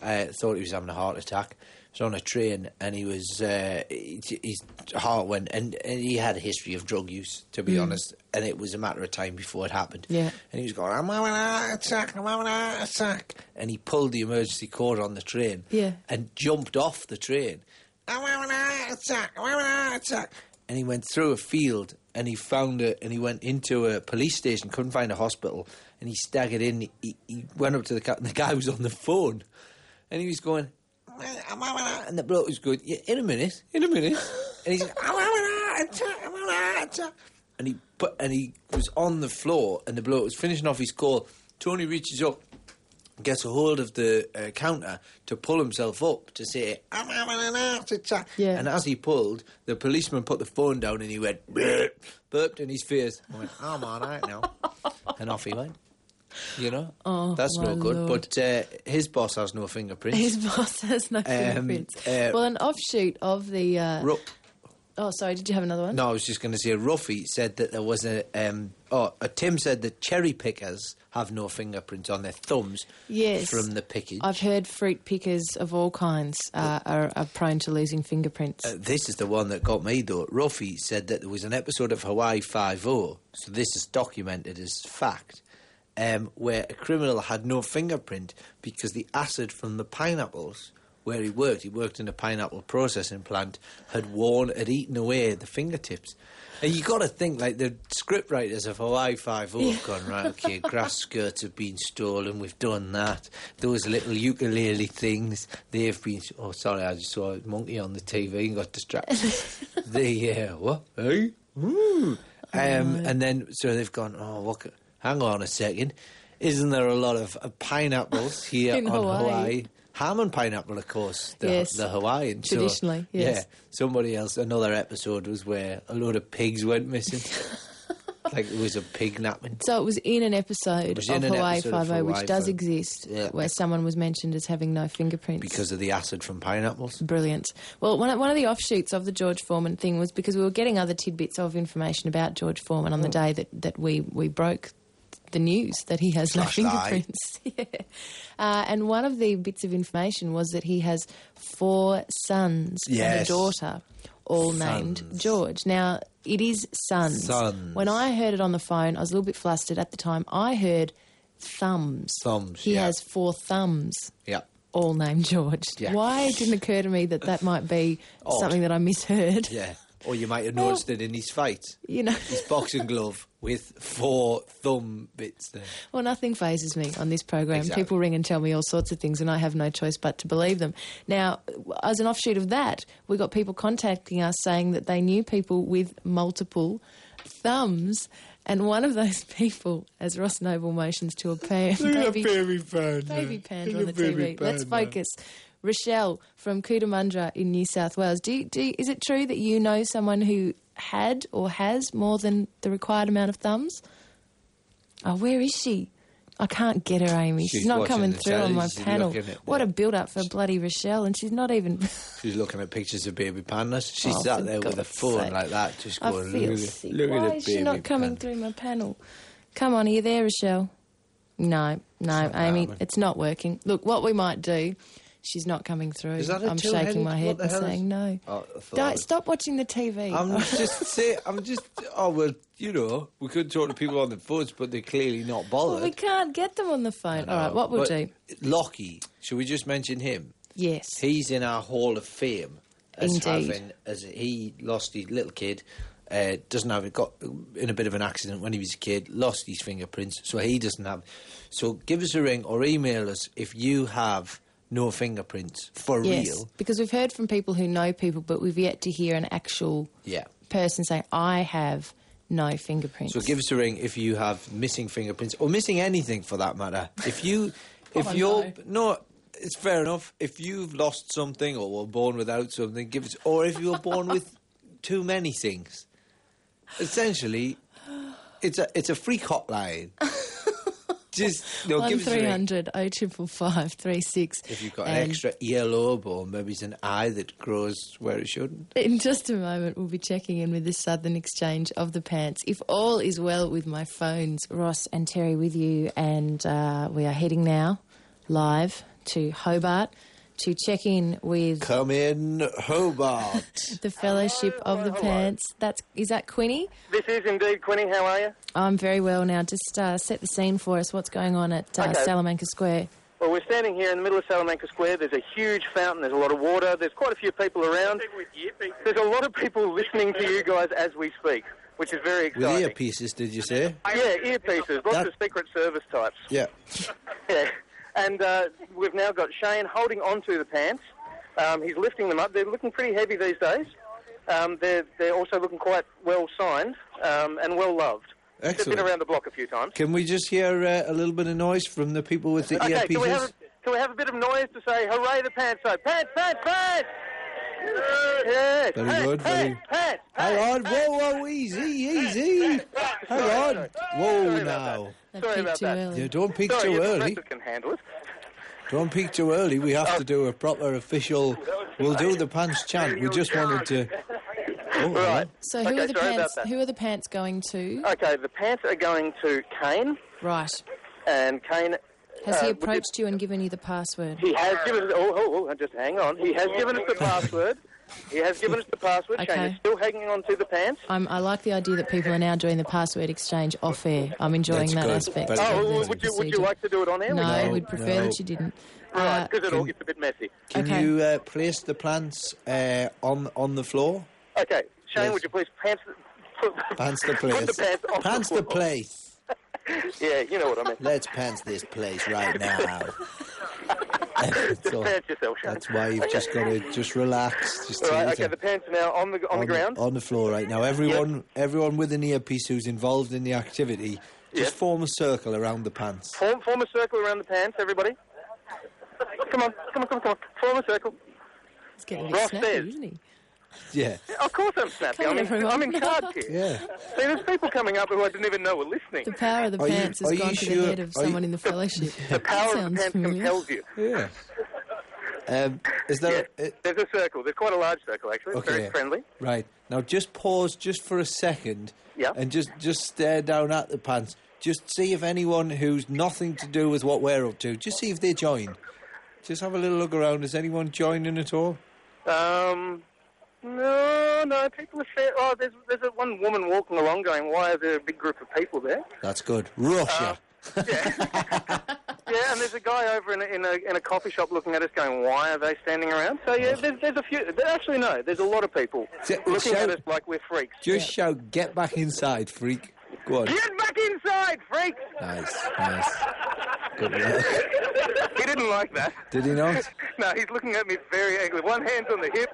uh, thought he was having a heart attack. He was on a train and he was uh, his heart went and, and he had a history of drug use, to be honest. And it was a matter of time before it happened. Yeah. And he was going, I'm having a heart attack, I'm having a heart attack. And he pulled the emergency cord on the train Yeah. and jumped off the train. And he went through a field and he found it and he went into a police station, couldn't find a hospital, and he staggered in. He, he went up to the guy, and the guy was on the phone, and he was going, and the bloke was going, yeah, in a minute, in a minute, and he's and he put and he was on the floor, and the bloke was finishing off his call. Tony reaches up, gets a hold of the uh, counter to pull himself up to say, I'm having an heart attack. Yeah. and as he pulled, the policeman put the phone down and he went, burp, burped in his face. I went, I'm all right now. and off he went. You know? Oh, That's no good. Lord. But uh, his boss has no fingerprints. His boss has no fingerprints. uh, well, an offshoot of the. Uh, oh, sorry. Did you have another one? No, I was just going to say, Ruffy said that there was a. Um, oh, uh, Tim said that cherry pickers have no fingerprints on their thumbs Yes. from the pickage. I've heard fruit pickers of all kinds uh, are, are prone to losing fingerprints. Uh, this is the one that got me though. Ruffy said that there was an episode of Hawaii Five O, so this is documented as fact, um, where a criminal had no fingerprint because the acid from the pineapples where he worked, he worked in a pineapple processing plant, had worn, had eaten away the fingertips. And you got to think like the scriptwriters of Hawaii Five O have gone right. Okay, grass skirts have been stolen. We've done that. Those little ukulele things they've been. Oh, sorry, I just saw a monkey on the TV and got distracted. the uh, what? Hey, Ooh. Um, and then so they've gone. Oh, what? Hang on a second. Isn't there a lot of uh, pineapples here on Hawaii. Hawaii? Ham and pineapple, of course. The, Yes. the Hawaiian. so- Traditionally, yes. Yeah. Somebody else. Another episode was where a load of pigs went missing. like it was a pig napping. So it was in an episode of in Hawaii Five O, which does exist, Yeah. where someone was mentioned as having no fingerprints. Because of the acid from pineapples. Brilliant. Well, one of, one of the offshoots of the George Foreman thing was because we were getting other tidbits of information about George Foreman on Mm. the day that, that we, we broke the news that he has no Slash lie. fingerprints. yeah. Uh, and one of the bits of information was that he has four sons and a daughter, all named George. Now, it is sons. Sons. When I heard it on the phone, I was a little bit flustered at the time. I heard thumbs. Thumbs, He yeah. has four thumbs Yeah. all named George. Yeah. Why it didn't occur to me that that might be something that I misheard? Yeah. Or you might have Well- noticed it in his fight. You know, His boxing glove with four thumb bits there. well, nothing phases me on this program. Exactly. People ring and tell me all sorts of things, and I have no choice but to believe them. Now, as an offshoot of that, we got people contacting us saying that they knew people with multiple thumbs. And one of those people, as Ross Noble motions to a pair, baby, panda. baby panda on the TV. Let's focus. Rochelle from Cootamundra in New South Wales. Do do is it true that you know someone who had or has more than the required amount of thumbs? Oh, where is she? I can't get her, Amy. She's, She's not coming through on my panel. What a build up for bloody Rochelle, and she's not even. She's looking at pictures of baby pandas. She's Oh, sat there with a phone sake. like that, just going, look, sick. at, look Why at the is she not coming panda. through my panel? Come on, are you there, Rochelle? No, no, Amy, happening. it's not working. Look, what we might do. She's not coming through. Is that a I'm shaking my head and saying no. Oh, Don't was- stop watching the TV. I'm just say I'm just oh well you know we could talk to people on the phones but they're clearly not bothered. well, we can't get them on the phone. All right, what we'll But do? Lockie, should we just mention him? Yes. He's in our Hall of Fame as Indeed. having as he lost his little kid. Uh, doesn't have it got in a bit of an accident when he was a kid, lost his fingerprints, so he doesn't have. So give us a ring or email us if you have no fingerprints for yes, real. because we've heard from people who know people, but we've yet to hear an actual Yeah. person say, "I have no fingerprints." So give us a ring if you have missing fingerprints or missing anything for that matter. If you, if Oh, you're no. it's fair enough. If you've lost something or were born without something, give us. Or if you were born with too many things, essentially, it's a it's a freak hotline. Just no, One give us a three hundred oh triple five three six. If you've got an extra earlobe or maybe it's an eye that grows where it shouldn't. In just a moment, we'll be checking in with the Southern Exchange of the Pants. If all is well with my phones, Ross and Terri with you, and uh, we are heading now live to Hobart to check in with Come in, Hobart. the Fellowship of the Hobart. Pants. That's is that Quinny? This is indeed Quinny. How are you? I'm very well now. Just uh, set the scene for us. What's going on at uh, Okay. Salamanca Square? Well, we're standing here in the middle of Salamanca Square. There's a huge fountain. There's a lot of water. There's quite a few people around. There's a lot of people listening to you guys as we speak, which is very With exciting. earpieces, did you say? Yeah, earpieces. Lots That- of Secret Service types. Yeah. Yeah. And uh, we've now got Shane holding onto the pants. Um, he's lifting them up. They're looking pretty heavy these days. Um, they're, they're also looking quite well signed um, and well loved. They've Excellent. been around the block a few times. Can we just hear uh, a little bit of noise from the people with the Okay, earpieces? can we, have a, can we have a bit of noise to say hooray the pants so Pants, pants, pants! Yes. Very pants, good, very- Pants, pants, Hang on, pants, whoa, whoa, easy, easy. Hang on. Whoa, now. Sorry about that. Yeah, don't peak Sorry, too your early. professor can handle it. Don't peak too early. We have to do a proper official. We'll do the pants chant. We just wanted to. Oh, Right. So who Okay, are the sorry about pants? that. Who are the pants going to? Okay, the pants are going to Kane, Right. and Kane. Has uh, he approached you and given you the password? He has given us. Oh, oh, oh, just hang on. He has given us the password. He has given us the password. Shane Okay. is still hanging on to the pants. I'm, I like the idea that people are now doing the password exchange off air. I'm enjoying That's that good. aspect. Very of good. Oh, the would you would you like to do it on air? No, No, we'd prefer no. that you didn't. Right, Uh, because it all gets a bit messy. Can Okay. you uh, place the plants uh, on on the floor? Okay, Shane, Yes. would you please pants? Put, Pants the Put place. the pants on Pants the the place. Yeah, you know what I mean. Let's pants this place right now. Just So, pants yourself, Shane. that's why you've just got to just relax. Just All right, okay, the pants are now on the on, the ground. on the floor right now. Everyone, everyone with an earpiece who's involved in the activity, just Yes. form a circle around the pants. Form, form a circle around the pants, everybody. Come on, come on, come on, come on. Form a circle. He's getting a bit Ross snappy, says. isn't he? Yeah, Of course I'm snappy. Come I'm, in, everyone. I'm in cards here. yeah. See, there's people coming up who I didn't even know were listening. The power of the Are you- pants has are you gone to the head of are you- someone in the fellowship. The power of the pants familiar. compels you. Yeah. Um, is there? Yeah, uh, there's a circle. There's quite a large circle, actually. It's Okay. very friendly. right now, just pause just for a second. Yeah. And just just stare down at the pants. Just see if anyone who's nothing to do with what we're up to. Just see if they join. Just have a little look around. Is anyone joining at all? Um, no, no, people are fair. Oh, there's there's a one woman walking along going, why is there a big group of people there? That's good. Russia. Uh, yeah, and there's a guy over in a, in a, in a coffee shop looking at us going, why are they standing around? So, yeah, there's, there's a few. Actually, no, there's a lot of people So- looking shout- at us like we're freaks. just shout, "Get back inside, freak!" Go on. Get back inside, freaks! Nice, nice. Good work. He didn't like that. Did he not? No, he's looking at me very angry. One hand's on the hip.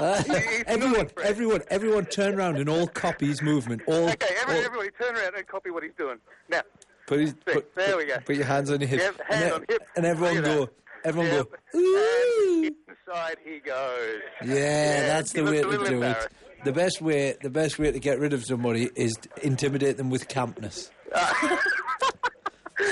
Uh, He- he's not everyone, everyone, everyone, turn around and all copy his movement. All, Okay, every, all- everybody turn around and copy what he's doing. Now, put, his, put, there put- we go. Put your hands on your hips. Yep, and, hand e- on hip. and everyone go. Everyone Yep. go. Ooh. and inside he goes. Yeah, that's the way to do it. Embarrassed. The best way, the best way to get rid of somebody is to intimidate them with campness.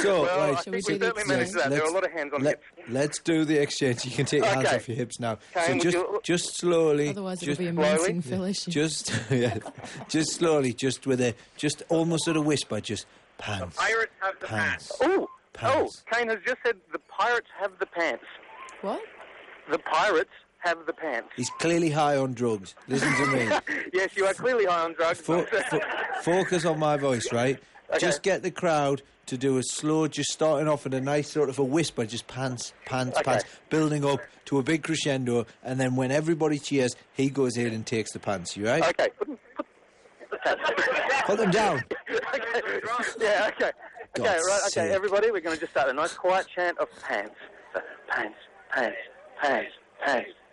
so, Well, right, I Shall we we certainly managed that. There were a let's- lot of hands on let, hips. Let's do the exchange. You can take your hands off your hips now. Kane, so just, you- just slowly, Otherwise, it'll just be a slowly. mincing just yeah, just slowly, just with a, just almost at a whisper, just pants, Pirates have the pants. Oh, oh, Pants. Kane has just said the pirates have the pants. What? The pirates have the pants. He's clearly high on drugs. Listen to me. Yes, you are clearly high on drugs. Fo- fo- focus on my voice, right? Just get the crowd to do a slow, just starting off at a nice sort of a whisper, just pants, pants, Okay. pants, building up to a big crescendo, and then when everybody cheers, he goes in and takes the pants. You right? okay. Put, put. Put them down. okay. Yeah, okay. Okay, right, okay, sake. everybody, we're going to just start a nice quiet chant of pants. Pants, pants, pants, pants,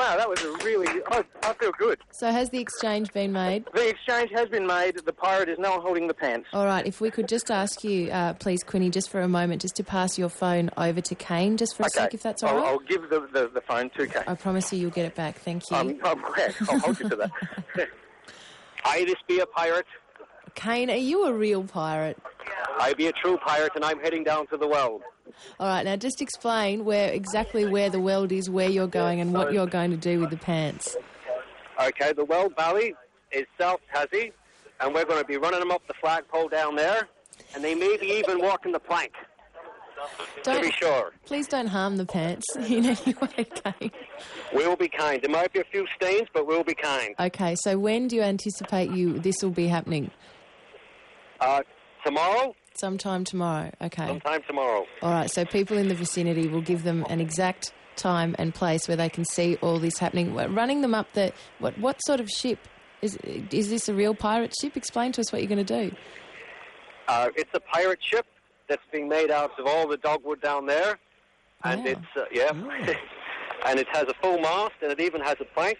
Wow, that was a really, I, I feel good. So has the exchange been made? The exchange has been made. The pirate is now holding the pants. All right, if we could just ask you, uh, please, Quinny, just for a moment, just to pass your phone over to Kane, just for a sec, if that's all I'll, right. I'll give the, the, the phone to Kane. I promise you you'll get it back. Thank you. I'm, I'm glad. I'll hold you to that. I this be a pirate. Kane, are you a real pirate? I be a true pirate, and I'm heading down to the Weld. All right, now just explain where exactly where the Weld is, where you're going, and what you're going to do with the pants. Okay, the Weld valley is South Tassie, and we're going to be running them up the flagpole down there, and they may be even walking the plank. Don't, be sure. Please don't harm the pants in any way, Kane. We'll be kind. There might be a few stains, but we'll be kind. Okay, so when do you anticipate you this will be happening? Uh, tomorrow? Sometime tomorrow. Okay. Sometime tomorrow. All right, so people in the vicinity will give them an exact time and place where they can see all this happening. Running them up the what what sort of ship is is this a real pirate ship? Explain to us what you're going to do. Uh, it's a pirate ship that's being made out of all the dogwood down there, and Wow. it's uh, yeah, and it has a full mast, and it even has a plank.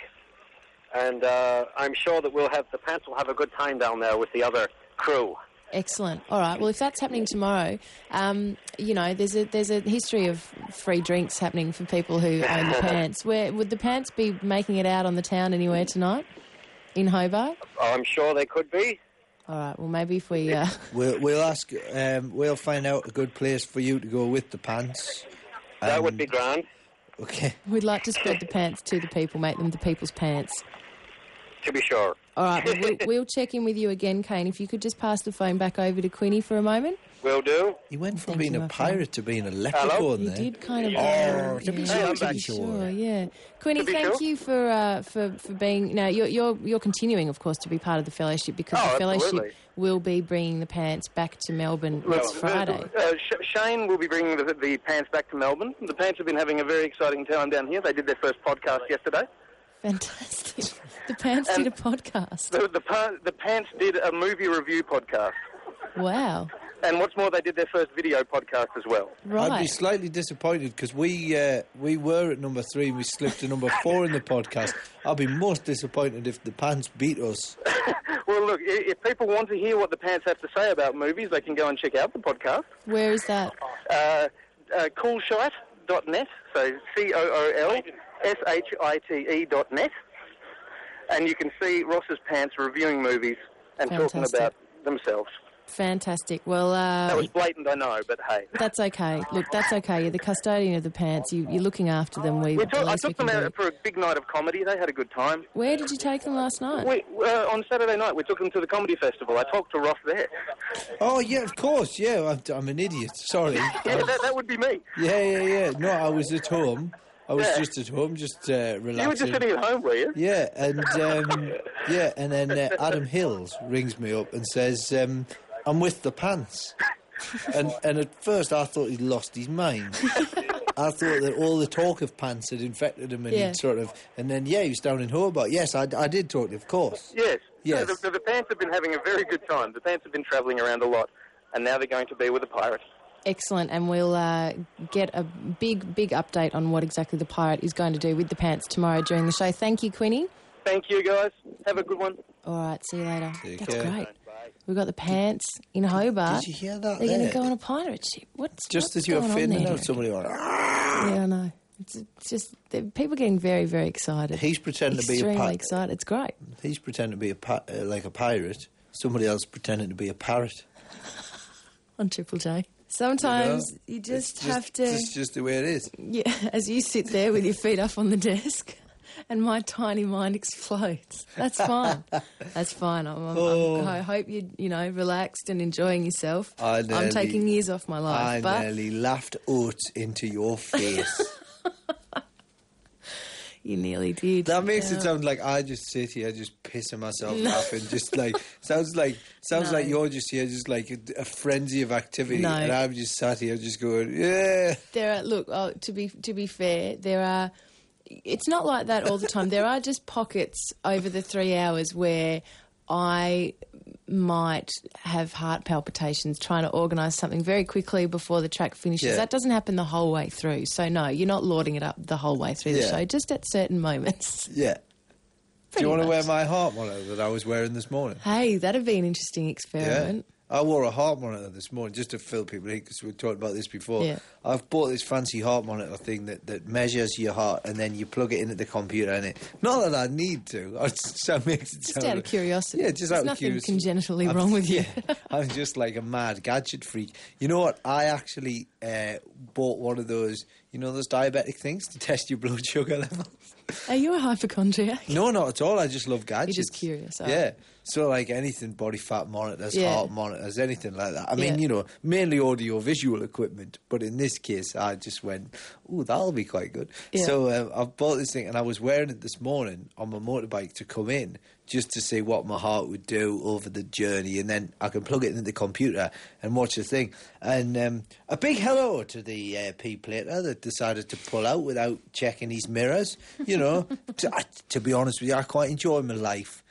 And uh, I'm sure that we'll have the pants will have a good time down there with the other crew. Excellent. All right. Well, if that's happening tomorrow, um, you know, there's a there's a history of free drinks happening for people who own the pants. Where would the pants be making it out on the town anywhere tonight? In Hobart. I'm sure they could be. All right. Well, maybe if we uh, We'll, we'll ask. Um, we'll find out a good place for you to go with the pants. That would be grand. Okay. we'd like to spread the pants to the people, make them the people's pants. To be sure. All right. Well, we'll, we'll check in with you again, Kane. If you could just pass the phone back over to Quinny for a moment. Will do. He went from Thank being you, a my friend. pirate to being a leprechaun You there. did kind of. Oh, uh, to be yeah, sure, I'm to be sure. yeah. Quinny, thank sure. you for uh, for for being. Now you're you're you're continuing, of course, to be part of the fellowship because Oh, the fellowship absolutely. will be bringing the pants back to Melbourne next Friday. Uh, Shane will be bringing the, the pants back to Melbourne. The pants have been having a very exciting time down here. They did their first podcast yesterday. Fantastic. The pants did a podcast. The, the, pa- the pants did a movie review podcast. Wow. And what's more, they did their first video podcast as well. I'd be Right. slightly disappointed because we uh, we were at number three and we slipped to number four in the podcast. I'd be most disappointed if the pants beat us. Well, look, i- if people want to hear what the pants have to say about movies, they can go and check out the podcast. Where is that? Uh, uh, coolshite.net, so C-O-O-L-S-H-I-T-E E dot net. And you can see Ross's pants reviewing movies and talking about themselves. Fantastic. Well, uh, That was blatant, I know, but hey. that's okay. Look, that's okay. You're the custodian of the pants. You, you're looking after them. We, We the took, I least we took them out do. for a big night of comedy. They had a good time. Where did you take them last night? We, uh, on Saturday night, we took them to the comedy festival. I talked to Ross there. Oh yeah, of course. Yeah, I'm, I'm an idiot. Sorry. Yeah, that, that would be me. Yeah, yeah, yeah. No, I was at home. I was Yeah. just at home, just uh, relaxing. You were just sitting at home, were you? Yeah, and um, yeah, and then uh, Adam Hills rings me up and says, um, "I'm with the pants." And and at first I thought he'd lost his mind. I thought that all the talk of pants had infected him, and Yeah. he'd sort of. And then yeah, he was down in Hobart. Yes, I, I did talk, of course. Yes. Yes. So the, the pants have been having a very good time. The pants have been travelling around a lot, and now they're going to be with a pirate. Excellent, and we'll uh, get a big, big update on what exactly the pirate is going to do with the pants tomorrow during the show. Thank you, Quinny. Thank you, guys. Have a good one. All right, see you later. Take That's care. great. We've got the pants in Hobart. Did you hear that They're going to go on a pirate ship. What's Just what's as you were going on finding there, out, somebody went. "Ah." Yeah, I know. It's, it's just they're- people getting very, very excited. He's pretending to be a pirate. excited. It's great. He's pretending to be a uh, like a pirate. Somebody else pretending to be a parrot. on Triple J. Sometimes you, It's just, have to, It's just the way it is. yeah, as you sit there with your feet up on the desk, and my tiny mind explodes. That's fine. That's fine. I'm, I'm, Oh. I hope you, you know, relaxed and enjoying yourself. I I'm taking years off my life, I but nearly laughed oats into your face. You nearly did. that makes Yeah. it sound like I just sit here just pissing myself laughing. Just like sounds like sounds No. like you're just here, just like a, a frenzy of activity, No. and I'm just sat here, just going, yeah. There are look. Oh, to be to be fair, there are. It's not like that all the time. there are just pockets over the three hours where I might have heart palpitations trying to organise something very quickly before the track finishes. Yeah. That doesn't happen the whole way through. So no, you're not lauding it up the whole way through the Yeah. show. Just at certain moments. Yeah. Do you want to wear my heart monitor that I was wearing this morning? Hey, that'd be an interesting experiment. I wore a heart monitor this morning just to fill people in because we talked about this before. Yeah. I've bought this fancy heart monitor thing that, that measures your heart and then you plug it into the computer and it. Not that I need to. I just, that makes it Just sound out of curiosity. Yeah, just There's out of curiosity. nothing congenitally I'm- wrong with you. Yeah, I'm just like a mad gadget freak. You know what? I actually uh, bought one of those. You know those diabetic things to test your blood sugar levels. Are you a hypochondriac? No, not at all. I just love gadgets. just curious. Yeah. So like anything, body fat monitors, Yeah. heart monitors, anything like that. I mean, Yeah. you know, mainly audio visual equipment. But in this case, I just went, "Oh, that'll be quite good." Yeah. So um, I bought this thing, and I was wearing it this morning on my motorbike to come in, just to see what my heart would do over the journey, and then I can plug it into the computer and watch the thing. And um, a big hello to the uh, P plater that decided to pull out without checking his mirrors. You know, to, I, to be honest with you, I quite enjoy my life.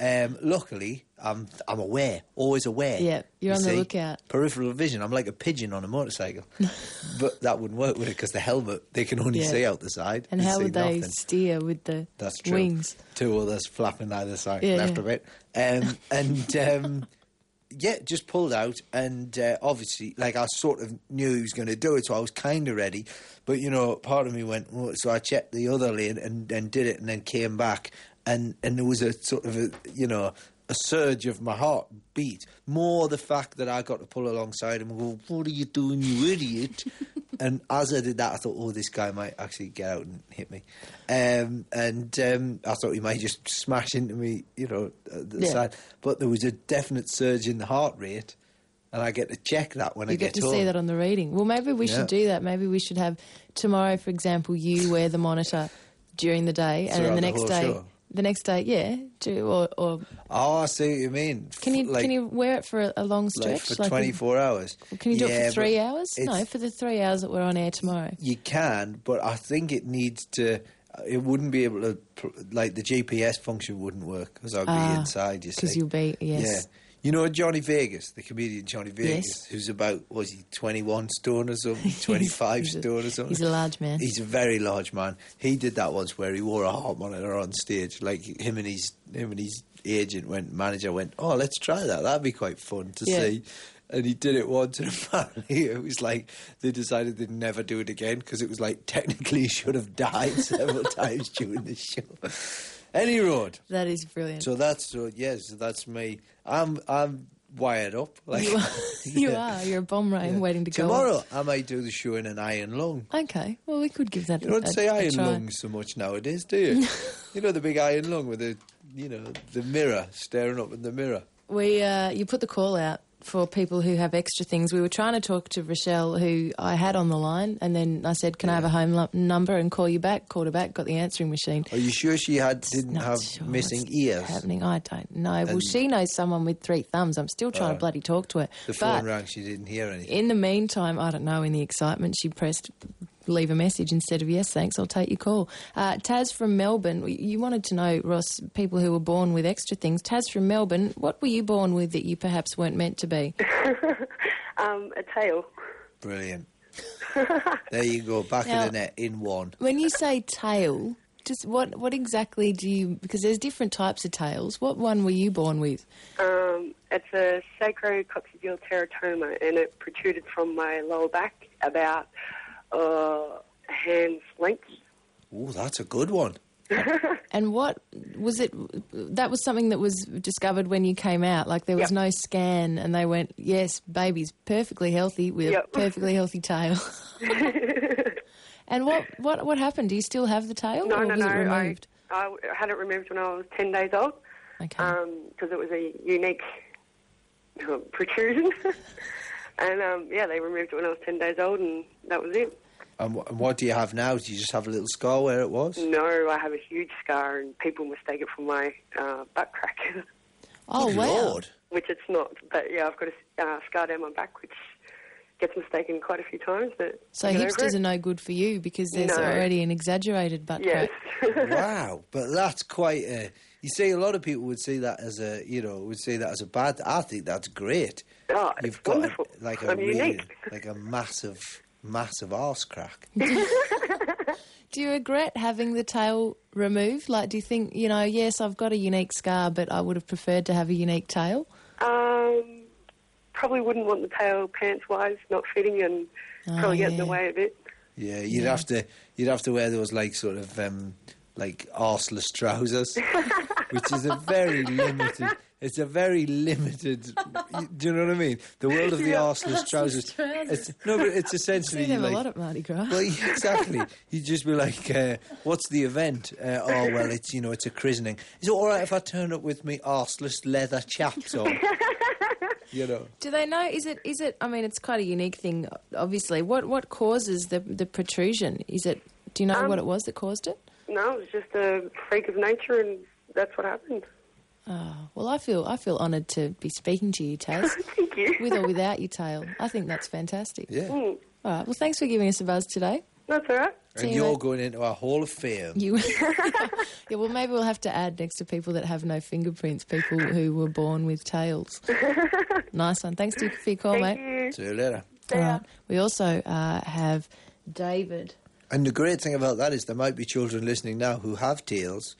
Um, luckily, I'm I'm aware, always aware. Yeah, you're You on the lookout. Peripheral vision. I'm like a pigeon on a motorcycle, but that wouldn't work with it because the helmet they can only Yeah. see out the side. And how see would they nothing. steer with the That's true. wings? Two others flapping either side, Yeah, left yeah. a bit. Um, and um, yeah, just pulled out. And uh, obviously, like I sort of knew he was going to do it, so I was kind of ready. But you know, part of me went, oh, so I checked the other lane and, and did it, and then came back, and and there was a sort of a you know. A surge of my heart beat. More the fact that I got to pull alongside him and go, What are you doing, you idiot? and as I did that, I thought, Oh, this guy might actually get out and hit me. Um, and um, I thought he might just smash into me, you know, the Yeah. side. But there was a definite surge in the heart rate, and I get to check that when I You get, get to home. see that on the reading. Well, maybe we Yeah. should do that. Maybe we should have tomorrow, for example, you wear the monitor during the day, and then the the next day, show? The next day, yeah, do or, or Oh, I see what you mean. can you like, can you wear it for a, a long like stretch, for a- 24 hours? Can you do Yeah, it for three hours? No, for the three hours that we're on air tomorrow. You can, but I think it needs to. It wouldn't be able to, like the GPS function wouldn't work because I'd be Ah, inside. You see, 'cause you'll be- yes. You know Johnny Vegas, the comedian Johnny Vegas, Yes. who's about was he twenty one stone or something, twenty five stone or something. he's a large man. He's a very large man. He did that once where he wore a heart monitor on stage. Like him and his him and his agent went manager went, oh let's try that. That'd be quite fun to Yeah. see. And he did it once, and apparently it was like they decided they'd never do it again because it was like technically he should have died several times during the show. Any road. That is brilliant. So that's so yes, that's me. I'm I'm wired up. Like you are, you Yeah. are. You're a bomb rain waiting to go. tomorrow. I might do the show in an iron lung. Okay, well we could give that. You don't a, say iron lung so much nowadays, do you? you know the big iron lung with the you know the mirror staring up in the mirror. We, uh, you put the call out for people who have extra things. We were trying to talk to Rochelle, who I had on the line, and then I said, "Can I have a home lu- number and call you back?" Called her back, got the answering machine. Are you sure she had didn't have sure missing ears? Happening? I don't know. well, she knows someone with three thumbs. I'm still trying Oh. to bloody talk to her. The but phone rang. She didn't hear anything. in the meantime, I don't know. In the excitement, she pressed leave a message instead of yes, thanks. I'll take your call. Uh, Taz from Melbourne. You wanted to know, Ross, people who were born with extra things. Taz from Melbourne. What were you born with that you perhaps weren't meant to be? um, a tail. Brilliant. there you go. Back Now- of the net in one. When you say tail, just what what exactly do you? Because there's different types of tails. What one were you born with? Um, it's a sacrococcygeal teratoma, and it protruded from my lower back about uh, a hand's length. Oh, that's a good one. And what was it? That was something that was discovered when you came out. Like there was Yep. no scan, and they went, "Yes, baby's perfectly healthy with Yep. a perfectly healthy tail." and what what what happened? Do you still have the tail, no, or no, was no. it removed? I, I had it removed when I was 10 days old Okay. because it was a unique uh, protrusion. And um, yeah, they removed it when I was 10 days old, and that was it. And, wh- and what do you have now? Do you just have a little scar where it was? No, I have a huge scar, and people mistake it for my uh, butt crack. Oh wow! Lord. which it's not. But yeah, I've got a uh, scar down my back, which gets mistaken quite a few times. But So I get over hipsters are no good for you because there's No. already an exaggerated butt Yes. crack. wow, but that's quite a. You see, a lot of people would see that as a, you know, would say that as a bad. I think that's great. Oh, You've it's got a- like a I'm really, unique. like a massive, massive arse crack. Do you regret having the tail removed? Like, do you think, you know, yes, I've got a unique scar, but I would have preferred to have a unique tail? Um, probably wouldn't want the tail pants wise, not fitting, and Oh, probably get in the way a bit. Yeah, you'd Yeah. have to, you'd have to wear those like sort of, um, like arseless trousers. Which is a very limited. It's a very limited. Do you know what I mean? The world of the Yeah. arseless trousers. trousers. It's, no, but it's See essentially them like a lot at Mardi Gras. well, yeah, exactly. You'd just be like, uh, "What's the event?" Uh, oh, well, it's you know, it's a christening. Is it all right if I turn up with me arseless leather chaps on? you know. Do they know? Is it? Is it? I mean, it's quite a unique thing. Obviously, what what causes the the protrusion? Is it? Do you know Um, what it was that caused it? No, it was just a freak of nature, and that's what happened. Oh, well, I feel I feel honoured to be speaking to you, Taz. Thank you. With or without your tail, I think that's fantastic. Yeah. Mm, All right. Well, thanks for giving us a buzz today. that's all right. And you you're later. going into our Hall of Fame. You. yeah. Well, maybe we'll have to add next to people that have no fingerprints, people who were born with tails. nice one. Thanks to, for your call, Thank mate. you. See you later. All right. We also uh, have David. And the great thing about that is there might be children listening now who have tails,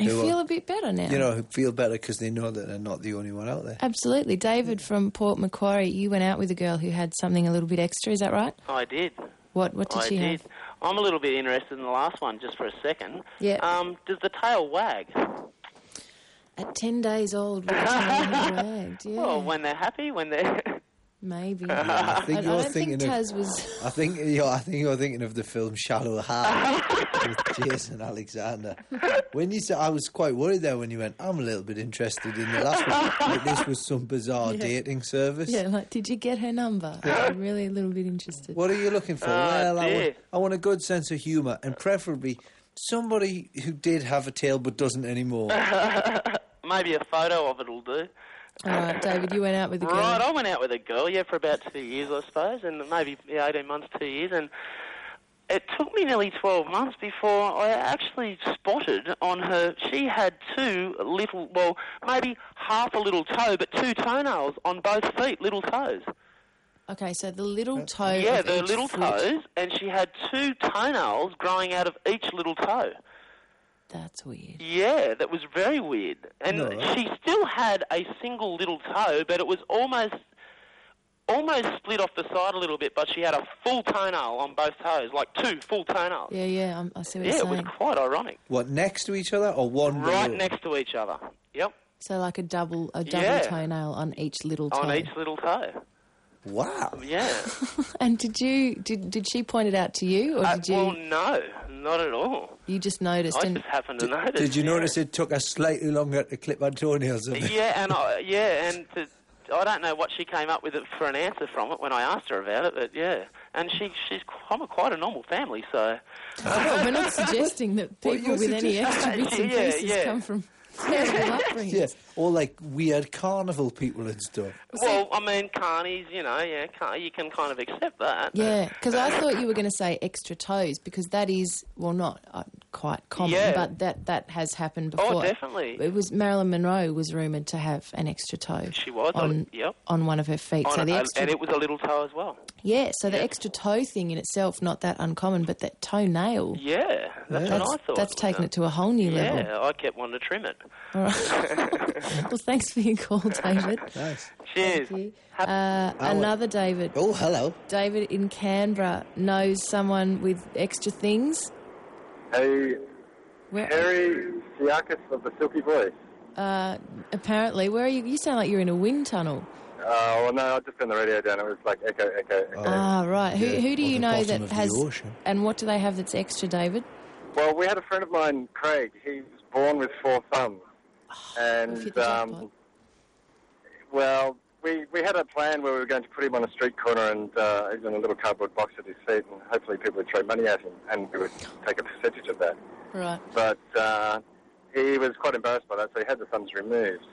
You Who are- feel a bit better now. you know, feel better because they know that they're not the only one out there. Absolutely. David from Port Macquarie, you went out with a girl who had something a little bit extra, is that right? I did. What what did I she did. have? I'm a little bit interested in the last one, just for a second. Yeah. Um, does the tail wag? At 10 days old, with tail wagged, yeah. Well, when they're happy, when they're Maybe. I think I you're don't thinking think of. Taz was... I think you're. I think you're thinking of the film Shallow Hal with Jason Alexander. When you said, I was quite worried there when you went. I'm a little bit interested in the last one. Like this was some bizarre Yeah. dating service. Yeah, like, did you get her number? I'm really a little bit interested. What are you looking for? Oh, well, I want, I want a good sense of humour and preferably somebody who did have a tail but doesn't anymore. maybe a photo of it'll do. All right, David, you went out with a girl. Right, I went out with a girl, yeah, for about two years, I suppose, and maybe yeah, 18 months, two years, and it took me nearly 12 months before I actually spotted on her, she had two little, well, maybe half a little toe, but two toenails on both feet, little toes. Okay, so the little toe. yeah, of the each little foot. toes, and she had two toenails growing out of each little toe. That's weird. Yeah, that was very weird. And No. she still had a single little toe, but it was almost almost split off the side a little bit, but she had a full toenail on both toes, like two full toenails. Yeah, yeah, I'm, I see what Yeah, you're saying. Yeah, it was quite ironic. What next to each other or one Right below? next to each other. Yep. So like a double, a double Yeah. toenail on each little toe. On each little toe. Wow. Yeah. And did you did did she point it out to you, or Uh, did you well, no, not at all. you just noticed? I and just happened to notice. Did you yeah. notice it took us slightly longer to clip our toenails? Yeah, and I, yeah, and to, I don't know what she came up with it for an answer from it when I asked her about it, but yeah, and she she's from a, quite a normal family, so Oh, we're not suggesting that people you're with any extra bits and Yeah, pieces yeah. come from terrible upbringings. Yeah, or like weird carnival people and stuff. well, I mean, carnies, you know, yeah, car, you can kind of accept that. Yeah, because I thought you were going to say extra toes because that is well not uh, quite common, Yeah. but that that has happened before. Oh, definitely. It was Marilyn Monroe was rumored to have an extra toe. She was, on yep. on one of her feet. On so the a- extra and it was a little toe as well. yeah, so the extra toe thing in itself not that uncommon, but that toenail. Yeah, that's that's, what I thought. that's taken it to a whole new level. yeah. I kept wanting to trim it. All right. well, thanks for your call, David. Nice. Cheers. Thank you. Uh, another David. Oh, hello. David in Canberra knows someone with extra things. Hey, Where, Harry Psiakis of the Silky Voice. uh, apparently, where are you? You sound like you're in a wind tunnel. Uh, well, no, I just turned the radio down. It was like echo, echo, echo. Ah, right. Who, Yeah, who do or you know that has? ocean. And what do they have that's extra, David? Well, we had a friend of mine, Craig. He was born with four thumbs, and um, well, we we had a plan where we were going to put him on a street corner and uh, he's in a little cardboard box at his feet, and hopefully people would throw money at him, and we would take a percentage of that. Right. But uh, he was quite embarrassed by that, so he had the thumbs removed.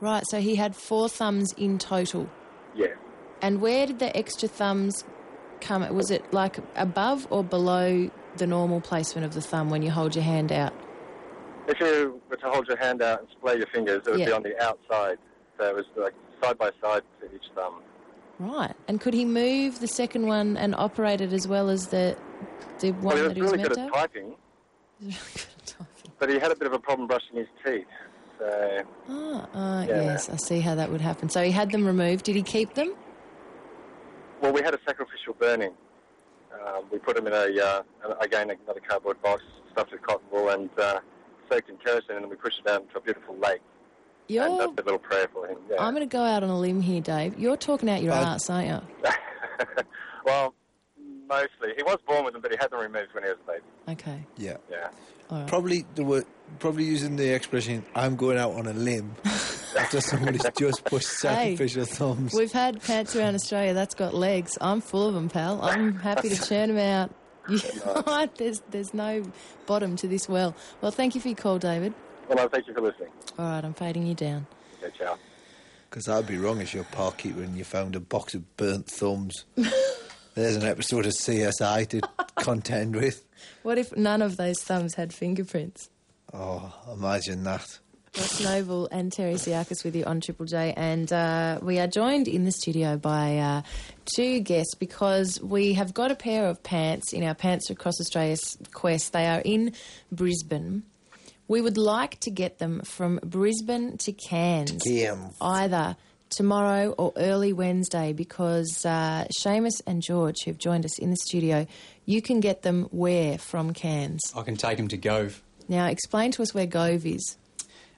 Right. So he had four thumbs in total. Yeah. And where did the extra thumbs come? Was it like above or below the normal placement of the thumb when you hold your hand out? If you were to hold your hand out and splay your fingers, it would be on the outside. So it was like side by side to each thumb. Right. And could he move the second one and operate it as well as the the one well, he was that he was really meant good to? at typing, but he had a bit of a problem brushing his teeth. So Ah, ah, Yeah. yes, I see how that would happen. So he had them removed. Did he keep them? Well, we had a sacrificial burning. Um, we put them in a, uh, again, another cardboard box stuffed with cotton wool and uh, soaked in kerosene, and then we push it down into a beautiful lake. And You're, that's a little prayer for him. Yeah. I'm going to go out on a limb here, Dave. You're talking out your Uh, ass, aren't you? well, mostly. He was born with them, but he had them removed when he was a baby. Okay. Yeah. Yeah. Probably the word, probably using the expression "I'm going out on a limb" after somebody's just pushed Hey. sacrificial thumbs. We've had pants around Australia that's got legs. I'm full of them, pal. I'm happy to churn them out. You- there's, there's no bottom to this well. Well, thank you for your call, David. Well, no, thank you for listening. All right, I'm fading you down. Okay, ciao. Because I'd be wrong as your park keeper and you found a box of burnt thumbs. There's an episode of CSI to contend with. What if none of those thumbs had fingerprints? Oh, imagine that. Ross Noble and Terri Psiakis with you on Triple J, and uh, we are joined in the studio by uh, two guests because we have got a pair of pants in our Pants Across Australia quest. They are in Brisbane. We would like to get them from Brisbane to Cairns, Cairns. either tomorrow or early Wednesday, because uh, Seamus and George, who've joined us in the studio, you can get them where from Cairns. I can take them to Gove. Now, explain to us where Gove is.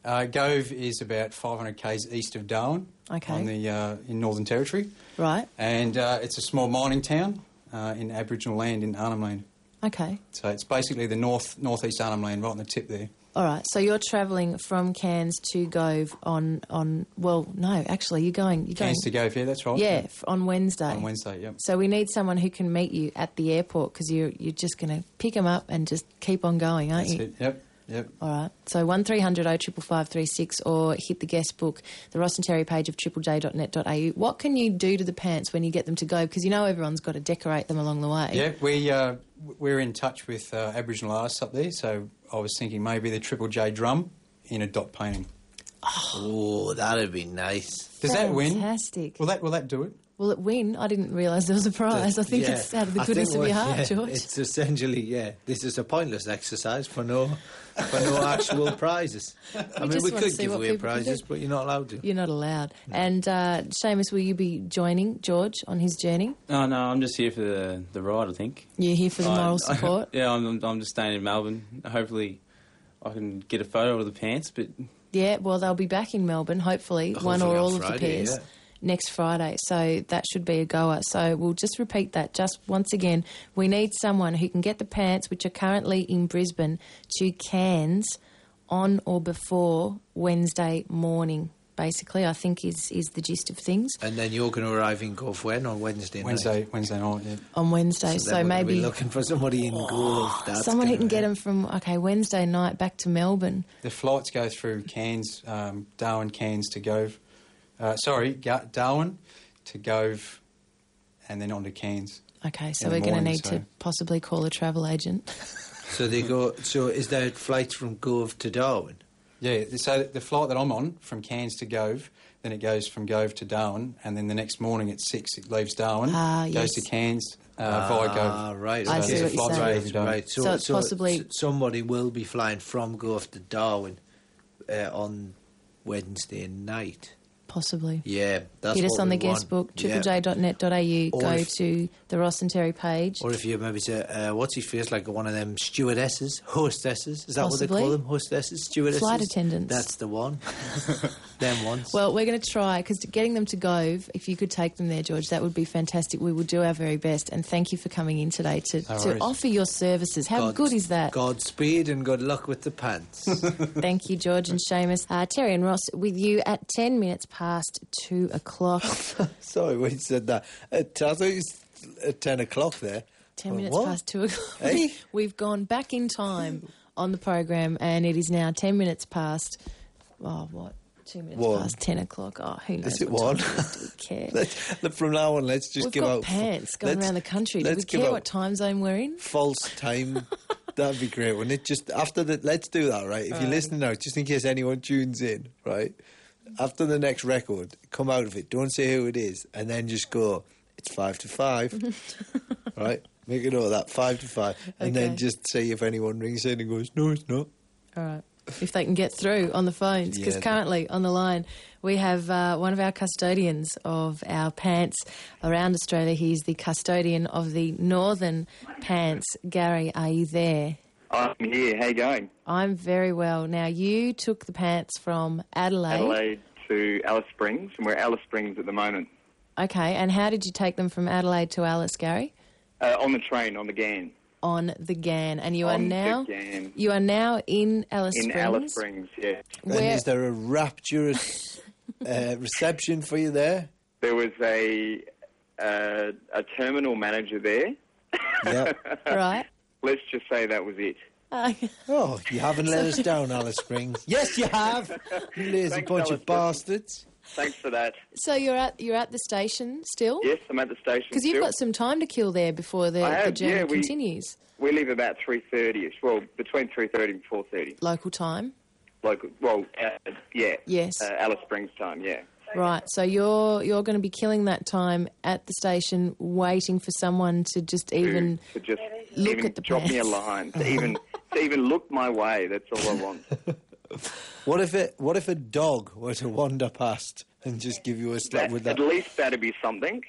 Uh, Gove is about 500 k's east of Darwin, Okay. on the uh, in Northern Territory, Right. and uh, it's a small mining town uh, in Aboriginal land in Arnhem Land. Okay. So it's basically the north northeast Arnhem Land, right on the tip there. All right. So you're travelling from Cairns to Gove on on well, no, actually you're going you're Cairns to Gove, yeah, that's right. yeah f- on Wednesday. On Wednesday, yep. So we need someone who can meet you at the airport because you're you're just going to pick them up and just keep on going, aren't That's you? it. Yep, yep. All right. So one 055536 or hit the guest book, the Ross and Terri page of triplej.net.au. What can you do to the pants when you get them to go? Because you know everyone's got to decorate them along the way. Yeah, we uh, we're in touch with uh, Aboriginal artists up there, so I was thinking maybe the Triple J drum in a dot painting. Oh, that'd be nice. Does that win? Fantastic. Will that will that do it? Will it win? I didn't realise there was a prize. I think Yeah. it's out of the goodness of your heart, yeah, George. It's essentially, yeah, this is a pointless exercise for no for no actual prizes. I mean, we could give away prizes, but you're not allowed to. You're not allowed. And uh, Seamus, will you be joining George on his journey? Oh no, I'm just here for the the ride. I think. You're here for the I- moral support? yeah, I'm, I'm just staying in Melbourne. Hopefully, I can get a photo of the pants. But Yeah, well, they'll be back in Melbourne, hopefully, one or on all of the pairs. yeah. Next Friday, so that should be a goer. So we'll just repeat that just once again. We need someone who can get the pants, which are currently in Brisbane, to Cairns on or before Wednesday morning. Basically, I think is is the gist of things And then you're going to arrive in Gove when on Wednesday night? Wednesday, Wednesday night. Yeah. on Wednesday. So, So, we're gonna be maybe looking for somebody in Gove. That's someone who can get them from okay Wednesday night back to Melbourne. The flights go through Cairns, um, Darwin, Cairns to Gove. Uh, sorry, Darwin to Gove, and then on to Cairns. Okay, so we're going to need so- to possibly call a travel agent. So they go. So is there flights from Gove to Darwin? Yeah, so the flight that I'm on from Cairns to Gove, then it goes from Gove to Darwin, and then the next morning at six it leaves Darwin, Ah, goes yes. to Cairns uh, via Ah, Gove. right. So I see what you're saying. every day. Right. So, So it's possibly- s- somebody will be flying from Gove to Darwin uh, on Wednesday night. Possibly. Yeah, that's Hit us what on we the guest want. book, Yeah. triplej.net.au. Or Go if- to the Ross and Terri page. Or if you maybe say, uh, what's he feels like one of them stewardesses, hostesses? Is that what they call them? Hostesses, stewardesses, Flight attendants. That's the one. them ones. Well, we're going to try because getting them to Gove, if you could take them there, George, that would be fantastic. We will do our very best. And thank you for coming in today to, No to offer your services. How God- good is that? Godspeed and good luck with the pants. Thank you, George and Seamus. Uh, Terri and Ross with you at 10 minutes past 2 o'clock. Sorry, we said that. Uh, I thought it was 10 o'clock there. 10 Oh, minutes what? past 2 o'clock. Hey? We've gone back in time on the program and it is now 10 minutes past, oh, what? Two minutes One. past 10 o'clock. Oh, who knows Is it one? time? Do we care? Look, from now on, let's just We've give got out. pants going let's- around the country. Do we care what time zone we're in? false time. That'd be great, wouldn't it? Just after the, let's do that, right? If you're listening now, just in case anyone tunes in, right? After the next record, come out of it. Don't say who it is, and then just go. It's five to five, right? Make a note of that five to five, and then just see if anyone rings in and goes, "No, it's not." All right. If they can get through on the phones. Because Yeah. currently on the line, we have uh, one of our custodians of our pants around Australia. He's the custodian of the Northern Pants. Gary, are you there? I'm here. How you going? I'm very well. Now, you took the pants from Adelaide. Adelaide to Alice Springs, and we're Alice Springs at the moment. Okay, and how did you take them from Adelaide to Alice, Gary? Uh, on the train, on the Ghan. On the Ghan, and you are On the now Ghan. you are now in Alice in Springs. In Alice Springs, yeah. And is there a rapturous uh, reception for you there? There was a uh, a terminal manager there. Yep. right. Let's just say that was it. Oh, you haven't let us down, Alice Springs. Yes, you have. You lazy Thanks, bunch Alice of bastards. Thanks for that. So you're at you're at the station still? Yes, I'm at the station. Because you've got some time to kill there before the, I the journey yeah, we- continues. We leave about three thirty ish. Well, between three thirty and four thirty. Local time. Local. Well, uh, yeah. Yes. Uh, Alice Springs time. Yeah. Right. So you're you're going to be killing that time at the station, waiting for someone to just even to just look even at the drop me a line, to even to even look my way. That's all I want. What if it? What if a dog were to wander past and just give you a slap with that? At least that'd be something.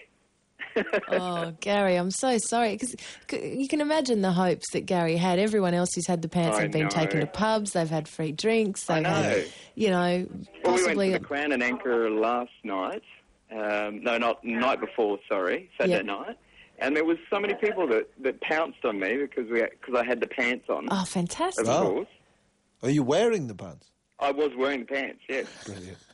Oh, Gary, I'm so sorry because you can imagine the hopes that Gary had. Everyone else who's had the pants I have been know. taken to pubs. They've had free drinks. I They've had, know. you know, Well, we went to the Crown and Anchor last night. Um, no, not night before. Sorry, Saturday Yeah. night. And there was so many people that, that pounced on me because we because I had the pants on. oh, fantastic! Of course, Are you wearing the pants? I was wearing the pants. Yes. Brilliant.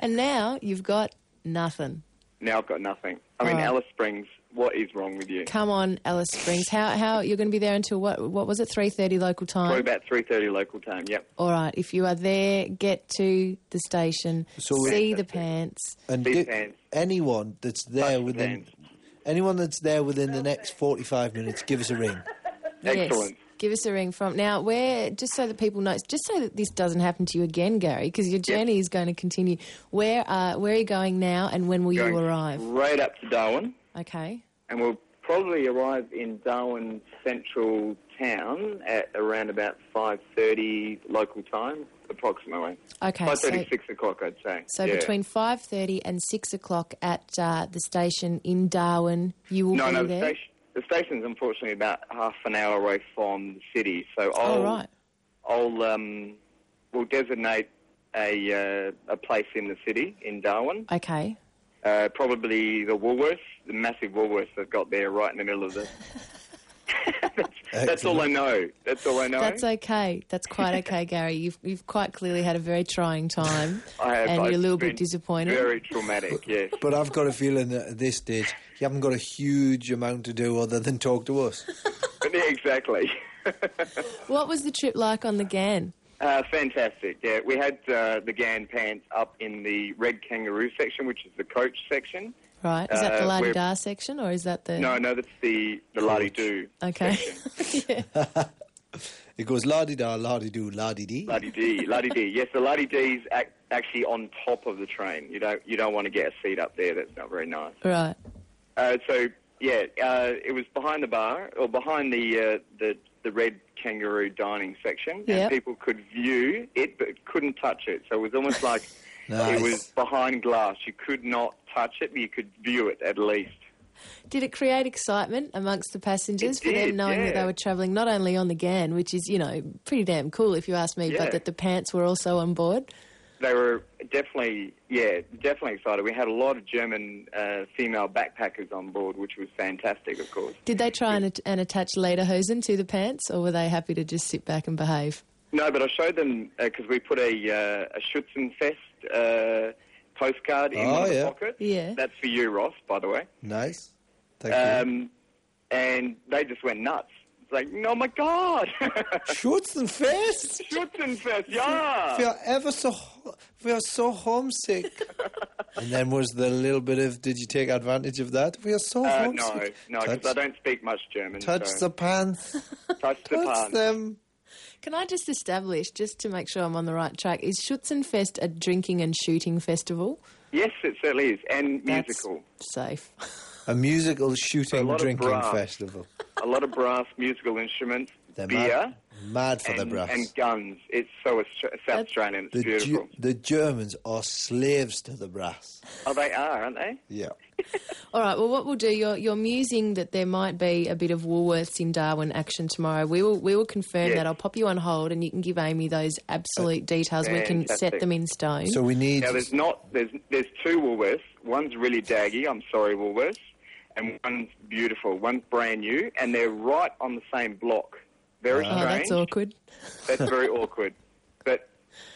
And now you've got nothing. Now I've got nothing. I mean, All right. Alice Springs. What is wrong with you? Come on, Alice Springs. How how you're going to be there until what? What was it? Three thirty local time. Probably about three thirty local time. Yep. All right. If you are there, get to the station, So see the pants. And Big gi- pants. anyone that's there within, anyone that's there within the next forty-five minutes, give us a ring. Yes. Give us a ring from now. Where just so that people know, just so that this doesn't happen to you again, Gary, because your journey is going to continue. Where uh, where are you going now, and when will you arrive? Right up to Darwin. Okay. and we'll probably arrive in Darwin Central Town at around about 5.30 local time, approximately. Okay, 5.30, so- 6 o'clock, I'd say. So Yeah. between five thirty and six o'clock at uh, the station in Darwin, you will No, be no, the, there. station, the station's unfortunately about half an hour away from the city, so I'll, Oh, right. I'll um, we'll designate a, uh, a place in the city in Darwin. Okay. Uh, probably the Woolworths, the massive Woolworths they've got there right in the middle of the... that's, that's all I know. That's all I know. That's okay. That's quite okay, Gary. You've you've quite clearly had a very trying time, I have, and I've you're a little bit disappointed. Very traumatic, yes. But I've got a feeling that at this stage you haven't got a huge amount to do other than talk to us. exactly. What was the trip like on the Ghan? Uh, fantastic. Yeah, we had uh, the Ghan pants up in the red kangaroo section, which is the coach section. Right. Is that the Uh, la we're- da section, or is that the? No, no, that's the the lardy do. Okay. It goes la di da, la di do, la di dee. Lardy D, lardy D. Yes, the lardy D's ac- actually on top of the train. You don't you don't want to get a seat up there. That's not very nice. Right. Uh, so yeah, uh, it was behind the bar or behind the uh, the the red kangaroo dining section, Yep. and people could view it but couldn't touch it. So it was almost like Nice. it was behind glass. You could not touch it, but you could view it at least. Did it create excitement amongst the passengers It for them did, knowing that they were travelling not only on the Ghan, which is you know pretty damn cool if you ask me, Yeah. but that the pants were also on board? They were definitely, yeah, definitely excited. We had a lot of German uh, female backpackers on board, which was fantastic, of course. Did they try and, at- and attach lederhosen to the pants, or were they happy to just sit back and behave? No, but I showed them because we put a uh, a Schützenfest uh, postcard in Oh, one of the yeah. pockets. Yeah. That's for you, Ross, by the way. Nice. Thank you. Um, and they just went nuts. It's like, no, my god, Schützenfest? Schützenfest, yeah. We are ever so, we are so homesick. and then was the little bit of, did you take advantage of that? We are so Uh, homesick. no, no, because I don't speak much German. touch so. the pants, touch the touch pants. them. Can I just establish, just to make sure I'm on the right track, is Schützenfest a drinking and shooting festival? Yes, it certainly is, and That's musical. Safe. A musical shooting lot of drinking brass. festival. a lot of brass musical instruments, They're beer, mad, mad for the brass. and guns. It's so Austra- South Australian. It's the, beautiful. Ge- the Germans are slaves to the brass. oh, they are, aren't they? Yeah. All right. Well, what we'll do, you're, you're musing that there might be a bit of Woolworths in Darwin action tomorrow. We will we will confirm Yes. that. I'll pop you on hold, and you can give Amy those absolute details. We can set them in stone. So we need. Now, there's not. There's there's two Woolworths. One's really daggy. I'm sorry, Woolworths, and one's beautiful. One's brand new, and they're right on the same block. Very oh, strange. that's awkward. That's very awkward. But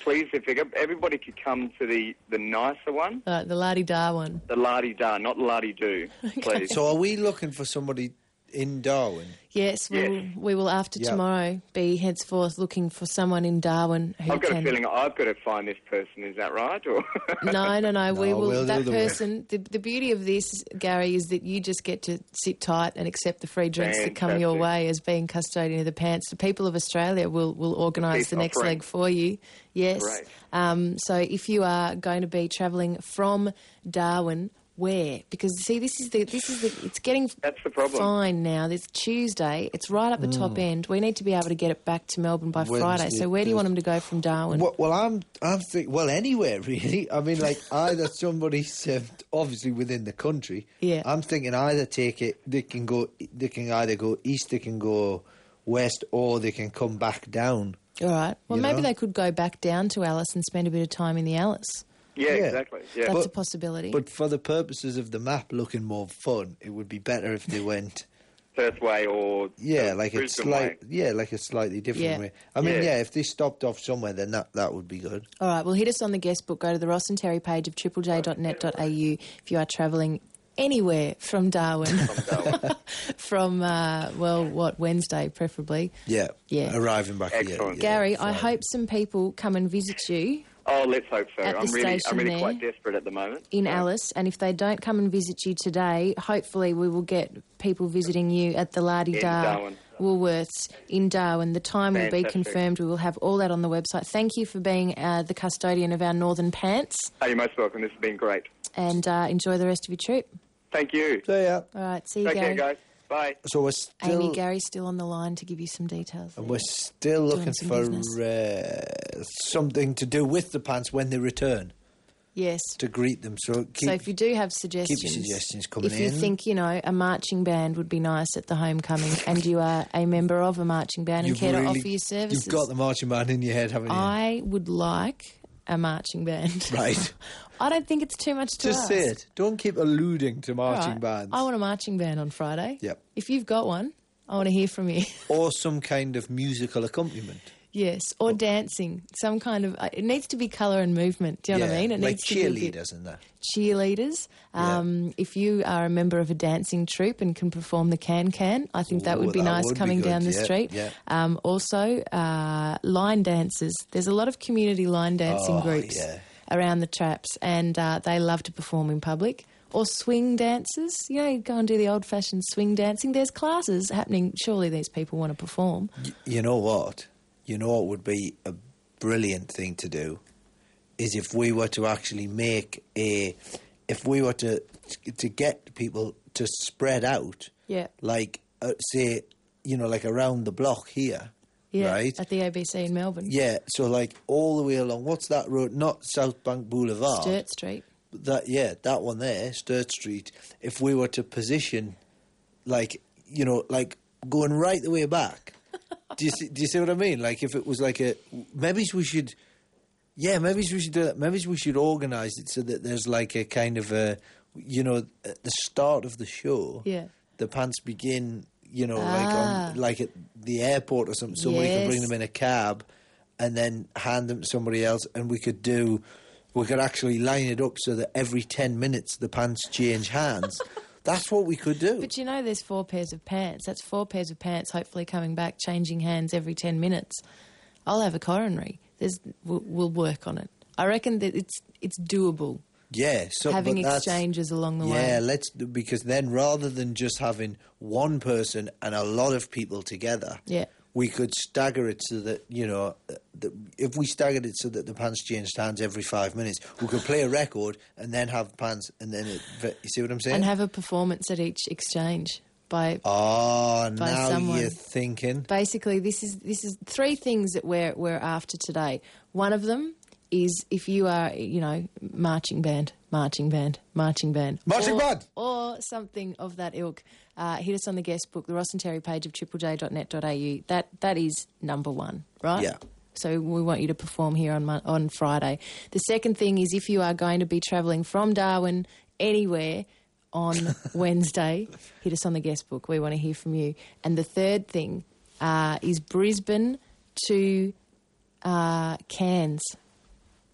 please, if everybody could come to the the nicer one, All right, the Lardy Dar one. the Lardy Da, not Lardy Do, please. So are we looking for somebody in Darwin? Yes, we, Yes. Will, we will after Yeah. tomorrow be henceforth looking for someone in Darwin who I've got can. a feeling I've got to find this person. Is that right? Or No, no, no. we No, will. we'll that person. The, the beauty of this, Gary, is that you just get to sit tight and accept the free drinks that come your way as being custodian of the pants. The people of Australia will will organise Peace the next offering. leg for you. Yes. Great. Um, so if you are going to be travelling from Darwin. Where? Because see, this is the this is the it's getting That's the problem. fine now. It's Tuesday. It's right up the top mm. end. We need to be able to get it back to Melbourne by Friday. So where do you want them to go from Darwin? Well, well I'm I'm thinking well anywhere really. I mean, like either somebody served obviously within the country. Yeah. I'm thinking either take it. They can go. They can either go east. They can go west, or they can come back down. All right. Well, You maybe know? they could go back down to Alice and spend a bit of time in the Alice. Yeah, Yeah. exactly. Yeah. That's But- a possibility. But for the purposes of the map looking more fun, it would be better if they went. Perth Way or Yeah, uh, like a Brisbane slight, Way. yeah, like a slightly different Yeah. way. I mean, Yeah. yeah. if they stopped off somewhere, then that that would be good. All right. Well, hit us on the guest book. Go to the Ross and Terri page of triplej.net.au if you are travelling anywhere from Darwin. from, uh, well, what, Wednesday, preferably. Yeah, Yeah. arriving back here. Yeah, Gary, I hope some people come and visit you Oh, let's hope so. At the I'm really, station I'm really there. quite desperate at the moment. in So- Alice. And if they don't come and visit you today, hopefully we will get people visiting you at the Lardy Dar Darwin. Woolworths in Darwin. The time will be Fantastic. confirmed. We will have all that on the website. Thank you for being uh, the custodian of our Northern Pants Oh, you're most welcome. This has been great. and uh, enjoy the rest of your trip. Thank you. So yeah, All right, see you, Take Gary. care, guys. Bye. so we're still Amy, Gary's still on the line to give you some details. and we're still looking for uh, something to do with the pants when they return Yes. to greet them. So keep, so if you do have suggestions, suggestions coming if you in. think you know a marching band would be nice at the homecoming, and you are a member of a marching band and you've care to offer your services, You've got the marching band in your head, haven't you? I would like a marching band. Right. I don't think it's too much to Just ask. say it. Don't keep alluding to marching right. bands. I want a marching band on Friday. Yep. If you've got one, I want to hear from you. Or some kind of musical accompaniment. yes, or dancing, some kind of. uh, It needs to be colour and movement. Do you know what I mean? It like needs to be cheerleaders and that. cheerleaders. Um, If you are a member of a dancing troupe and can perform the can can, I think that would be that nice would coming good, down the yeah, street. yeah. Um, also, uh, line dancers. There's a lot of community line dancing Oh, groups yeah. Around the traps, and uh, they love to perform in public. Or swing dancers. You know, you go and do the old fashioned swing dancing. There's classes happening. Surely these people want to perform. You know what? You know what would be a brilliant thing to do is if we were to actually make a, if we were to to get people to spread out, Yeah. like uh, say, you know, like around the block here, Yeah. right? At the ABC in Melbourne. Yeah, so like all the way along. What's that road? Not South Bank Boulevard. Sturt Street. That yeah, that one there, Sturt Street. If we were to position, like you know, like going right the way back. do you see, do you see what I mean? Like if it was like a maybe we should. Yeah, maybe we should do that. Maybe we should organise it so that there's like a kind of a, you know, at the start of the show, Yeah. the pants begin, you know, like Ah. on like at the airport or something. Somebody could bring them in a cab, and then hand them to somebody else, and we could do, we could actually line it up so that every ten minutes the pants change hands. That's what we could do. But you know, there's four pairs of pants. That's four pairs of pants, hopefully coming back, changing hands every 10 minutes. I'll have a coronary. There's, we'll, we'll work on it. I reckon that it's it's doable. Yeah, so having but that's- exchanges along the yeah, way. Yeah, let's because then rather than just having one person and a lot of people together, Yeah. we could stagger it so that you know, the, if we staggered it so that the pants changed hands every five minutes, we could play a record and then have pants and then it. You see what I'm saying? And have a performance at each exchange. by Oh, by now someone. you're thinking. Basically, this is this is three things that we're we're after today. One of them is if you are, you know, marching band, marching band, marching band, Marching or, band! or something of that ilk. Uh, hit us on the guest book, the Ross and Terri page of triplej.net.au. That that is number one, right? Yeah. So we want you to perform here on on Friday. The second thing is if you are going to be travelling from Darwin anywhere on Wednesday, hit us on the guest book. We want to hear from you. And the third thing uh, is Brisbane to uh, Cairns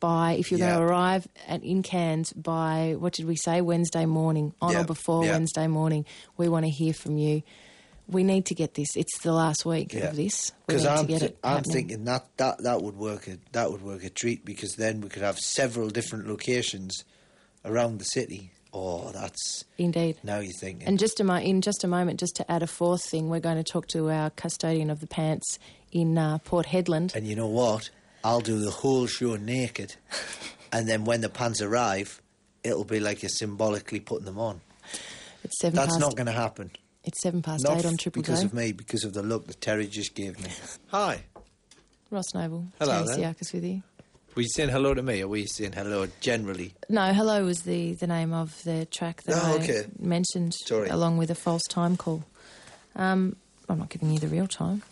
by if you're Yeah. going to arrive at, in Cairns by what did we say Wednesday morning on Yeah, or before yeah. Wednesday morning. We want to hear from you. We need to get this. It's the last week of this. Because need to I'm, it I'm thinking that, that that would work a, that would work a treat because then we could have several different locations around the city. Oh, that's Indeed. now you're thinking. And just a mo- in just a moment, just to add a fourth thing, we're going to talk to our custodian of the pants in uh, Port Hedland. And you know what? I'll do the whole show naked, and then when the pants arrive, it'll be like you're symbolically putting them on. It's seven That's past. not going to happen. It's seven past Not eight on f- Triple because J. of me, because of the look that Terri just gave me. Hi. Ross Noble, Hello Terri there. Psiakis with you. Were you saying hello to me, or were you saying hello generally? No, hello was the, the name of the track that Oh, I okay. mentioned, Sorry. along with a false time call. Um, I'm not giving you the real time.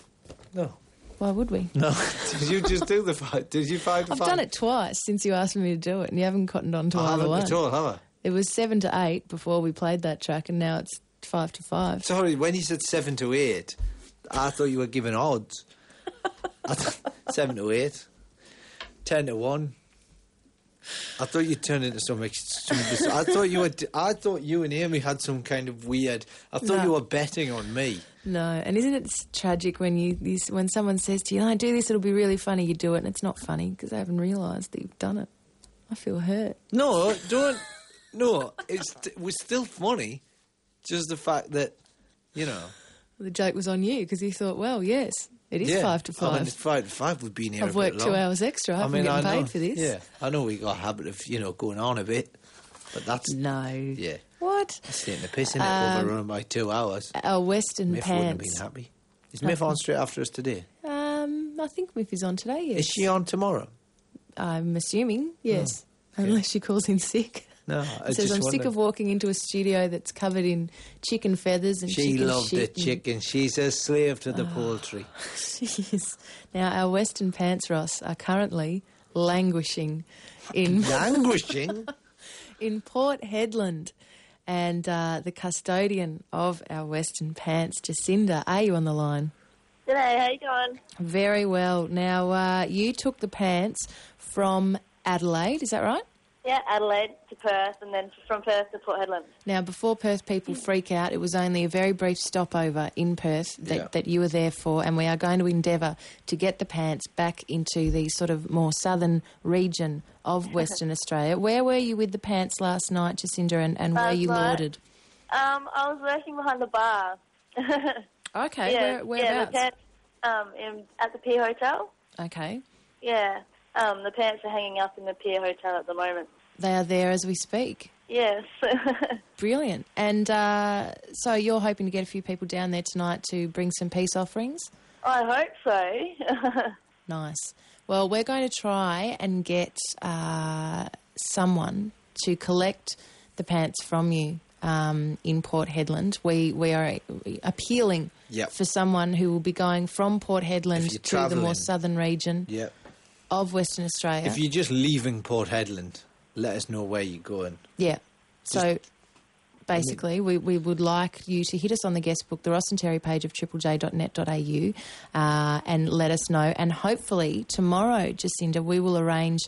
No. Why would we? No. Did you just do the fight? Did you fight the I've fight? done it twice since you asked me to do it, and you haven't cottoned on to I either haven't one. at all, have I? It was seven to eight before we played that track, and now it's five to five. Sorry, when you said seven to eight, I thought you were giving odds. I th- seven to eight, ten to one. I thought you turned into some. Ex- some dis- I thought you were. I thought you and Amy had some kind of weird. I thought No. you were betting on me. No, and isn't it tragic when you, you when someone says to you, "I do this, it'll be really funny." You do it, and it's not funny because they haven't realised that you've done it. I feel hurt. No, don't. No, it's it was still funny. Just the fact that, you know. The joke was on you because you thought, "Well, yes, it is yeah, five to I mean, five. five to five. We've been here. I've worked two hours extra. I've I mean, been I know. paid for this. Yeah, I know we got a habit of you know going on a bit, but that's no. Yeah, What? that's taking the piss in it. Um, overrun by two hours. Our Western Myf wouldn't have been happy. Is Myf on straight after us today? Um, I think Myf is on today. Yes. Is she on tomorrow? I'm assuming yes, unless she calls in sick. No, I says I'm sick of walking into a studio that's covered in chicken feathers and She chicken loved the chicken. She's a slave to the poultry. Jeez. Now, our Western pants, Ross, are currently languishing in Languishing? in Port Hedland. And uh, the custodian of our Western pants, Jacinda, are you on the line? G'day, how you going? Very well. Now, uh, you took the pants from Adelaide, is that right? Yeah, Adelaide to Perth, and then from Perth to Port Hedland. Now, before Perth people freak out, it was only a very brief stopover in Perth that, Yeah. that you were there for, and we are going to endeavour to get the pants back into the sort of more southern region of Western Australia. Where were you with the pants last night, Jacinda, and, and were you night? lauded? Um, I was working behind the bar. Okay, yeah, where, yeah, the pants um, in, at the P Hotel. Okay, Yeah, um, the pants are hanging up in the Pier Hotel at the moment. they are there as we speak. Yes. Brilliant. And uh, so you're hoping to get a few people down there tonight to bring some peace offerings? I hope so. Nice. Well, we're going to try and get uh, someone to collect the pants from you um, in Port Hedland. We we are appealing Yep. for someone who will be going from Port Hedland you're to the more travelling. southern region Yeah. Of Western Australia. If you're just leaving Port Hedland, let us know where you're going. Yeah. So basically, we, we would like you to hit us on the guest book, the Ross and Terri page of triplej.net.au, uh, and let us know. And hopefully, tomorrow, Jacinda, we will arrange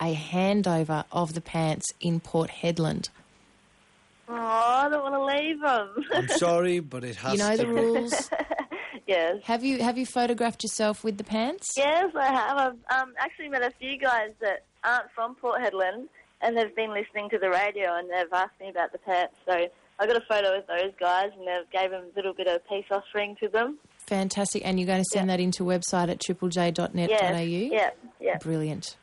a handover of the pants in Port Hedland. oh, I don't want to leave them. I'm sorry, but it has You know to the rules. yes. Have you have you photographed yourself with the pants? Yes, I have. I've um, actually met a few guys that aren't from Port Hedland, and they've been listening to the radio, and they've asked me about the pants. So I got a photo with those guys, and they've gave them a little bit of peace offering to them. Fantastic. And you're going to send that into website at triplej.net.au? Yes, yeah, yeah. Brilliant.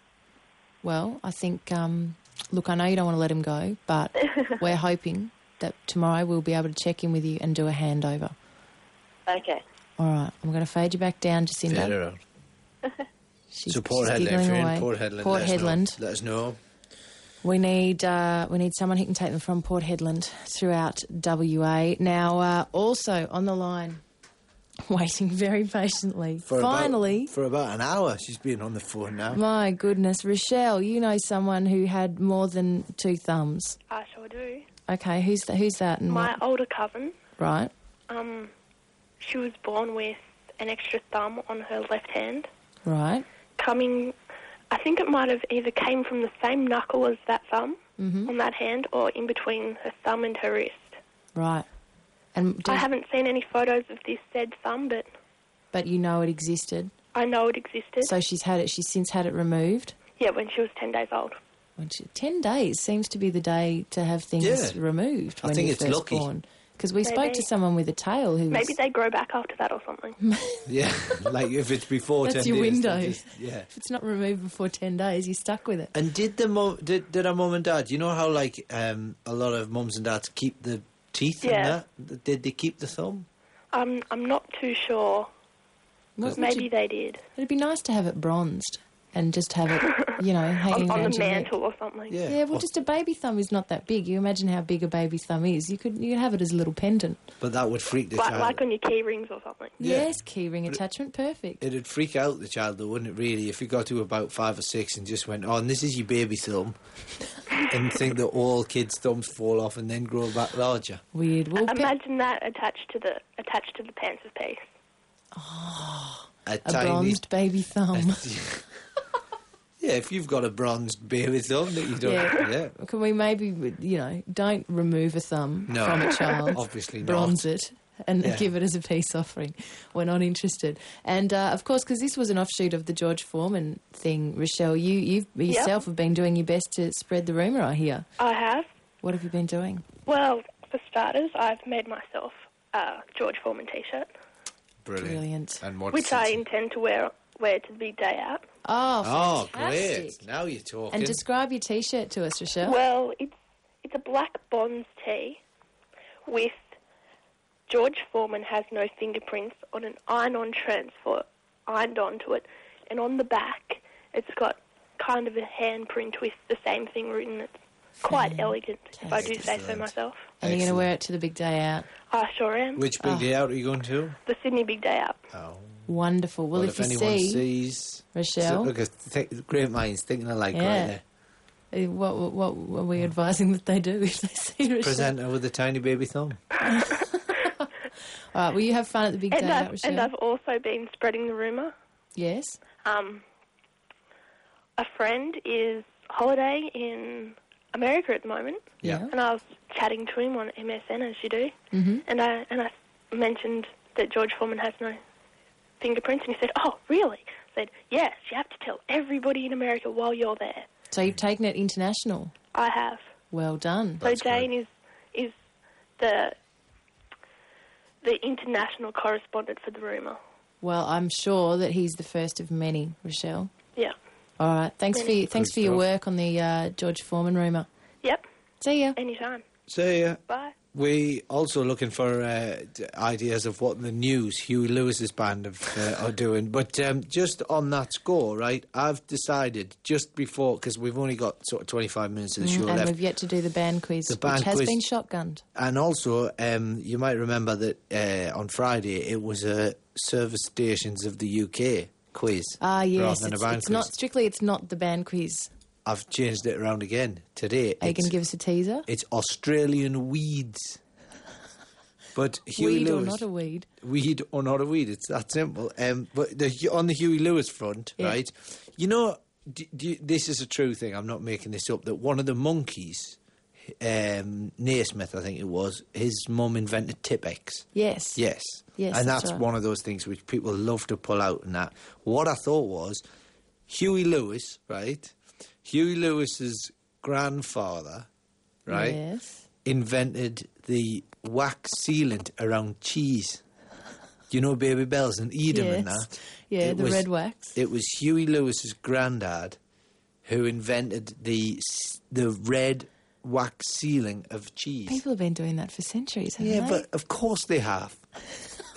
Well, I think, um, look, I know you don't want to let him go, but we're hoping that tomorrow we'll be able to check in with you and do a handover. Okay. All right, I'm going to fade you back down, Jacinda. Better out. She's, so Port she's Hedland, if you're away. Port Hedland, Port let us know. Let us know. We need uh, we need someone who can take them from Port Hedland throughout WA. Now, uh, also on the line, waiting very patiently. For about- Finally, for about an hour, she's been on the phone now. my goodness, Rochelle, you know someone who had more than two thumbs. I sure do. Okay, who's th- who's that? And My what- older cousin, right? um, she was born with an extra thumb on her left hand, Right. coming. I think it might have either came from the same knuckle as that thumb Mhm. on that hand, or in between her thumb and her wrist. Right. And I does- haven't seen any photos of this said thumb, but but you know it existed. I know it existed. So she's had it. She's since had it removed. yeah, when she was ten days old. When she, Ten days seems to be the day to have things Yeah. removed I when think you're it's first lucky. born. Because we spoke to someone with a tail who Maybe was, they grow back after that or something. Yeah, like if it's before That's 10 your days, window. just- yeah. if it's not removed before ten days, you're stuck with it. And did the mum, did, did our mum and dad, you know how like um, a lot of mums and dads keep the teeth Yeah. and that? Did they keep the thumb? I'm I'm not too sure. What Maybe you- they did It'd be nice to have it bronzed and just have it, you know, hanging on, on around the your neck. mantle or something. Yeah, well, just a baby thumb is not that big. You imagine how big a baby thumb is. You could you could have it as a little pendant. But that would freak the like, child. like on your key rings or something. Yes, key keyring attachment, perfect. It'd freak out the child, though, wouldn't it? Really, if you got to about five or six and just went, "Oh, and this is your baby thumb," and think that all kids' thumbs fall off and then grow back larger. Weird. Well, pe- Imagine that attached to the attached to the pants piece. Ah, a, a tiny, bronzed baby thumb. yeah. If you've got a bronzed baby thumb that you don't, Yeah. yeah, Can we maybe, you know, don't remove a thumb No, from a child. obviously not. Bronze it and Yeah. give it as a peace offering. We're not interested. And uh, of course, because this was an offshoot of the George Foreman thing, Rochelle, you you yourself have been doing your best to spread the rumour. I hear. I have. What have you been doing? Well, for starters, I've made myself a George Foreman T-shirt, brilliant. Brilliant. And what? which I intend to wear wear to the big day out. Oh, Oh, fantastic. great! Now you're talking. And describe your T-shirt to us, Rochelle. Well, it's it's a black Bonds tee with George Foreman has no fingerprints on an iron-on transfer ironed onto it, and on the back it's got kind of a handprint with the same thing written. It's quite elegant, if I do say so Excellent. myself. and you're going to wear it to the big day out. I sure am. Which big Oh. day out are you going to? The Sydney Big Day Out. Oh. Wonderful. Well, if, you anyone see sees Rochelle, look at th- great minds thinking alike Yeah. right there. uh, what, what what what are we advising that they do if they see Rochelle? Presenter with a tiny baby thumb. All right. Will you have fun at the big And day I've, Rochelle? and I've also been spreading the rumour. Yes. Um, a friend is holiday in America at the moment. Yeah. And I was chatting to him on MSN as you do, Mm-hmm. and I and I mentioned that George Foreman has no fingerprints, and he said, "Oh, really?" I said, "Yes, you have to tell everybody in America while you're there." So you've taken it international. I have. Well done. so Jane is is the the international correspondent for the rumor. Well, I'm sure that he's the first of many, Rochelle. Yeah. All right. Thanks for Many. your, thanks Good for your work on the uh, George Foreman rumour. Yep. See ya. Anytime. See yeah. Bye. We also looking for uh, ideas of what the news Huey Lewis's band have, uh, are doing. But um, just on that score, right? I've decided just before because we've only got sort of twenty five minutes of the show Mm, and left. we've yet to do the band quiz, The band which has quiz- been shotgunned. And also, um, you might remember that uh, on Friday it was a service stations of the UK quiz. Ah, yes. rather than a It's, band it's quiz. not strictly. It's not the band quiz. I've changed it around again today. Are you going to give us a teaser? It's Australian weeds. But Huey weed Lewis, or not a weed? weed or not a weed, it's that simple. Um, but the, on the Huey Lewis front, Yeah. right? You know, d do this is a true thing. I'm not making this up. That one of the Monkees, um, Nesmith, I think it was, his mum invented Tipp-Ex. Yes. Yes. Yes, And that's that's right. one of those things which people love to pull out and that. What I thought was Huey Lewis, right? Huey Lewis's grandfather, right? Yes. Invented the wax sealant around cheese. You know Babybels and Edam and that? Yeah, It the was- red wax. It was Huey Lewis's granddad who invented the the red wax sealing of cheese. People have been doing that for centuries, haven't they? yeah, they? but of course they have.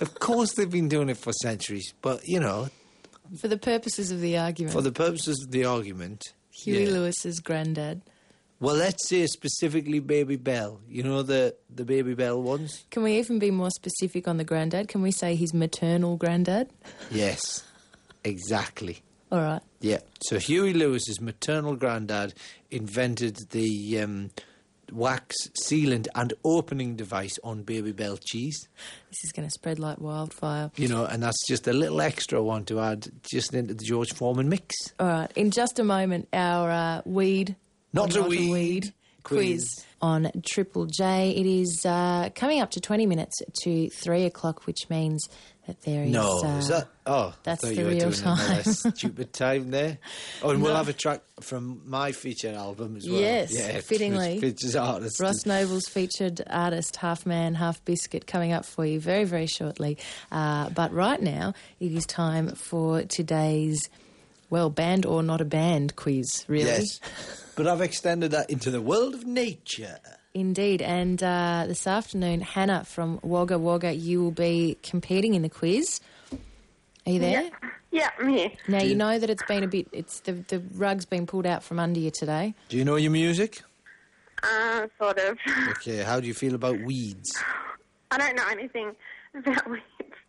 of course they've been doing it for centuries. But you know, for the purposes of the argument, for the purposes of the argument, Huey yeah. Lewis's granddad. Well, let's say specifically Babybel. You know the the Babybel ones. Can we even be more specific on the granddad? Can we say his maternal granddad? Yes, exactly. All right. Yeah. So Huey Lewis's maternal granddad invented the um, wax sealant and opening device on Babybel cheese. This is going to spread like wildfire. You know, and that's just a little extra one to add just into the George Foreman mix. All right. In just a moment, our uh, weed. Not a weed quiz. quiz. on Triple J. It is uh, coming up to 20 minutes to 3 o'clock, which means that there is. No, uh, is that? Oh, that's the real time. stupid time there. Oh, and we'll have a track from my feature album as well. Yes, yeah, fittingly. features artists. Ross Noble's featured artist, half man, half biscuit, coming up for you very, very shortly. Uh, but right now, it is time for today's, well, band or not a band quiz, really. Yes, but I've extended that into the world of nature. Indeed. And uh, this afternoon, Hannah from Wagga Wagga, you will be competing in the quiz. Are you there? Yeah, I'm here. Now, you you- know that it's been a bit, it's the, the rug's been pulled out from under you today. Do you know your music? Uh, sort of. Okay, how do you feel about weeds? I don't know anything about weeds.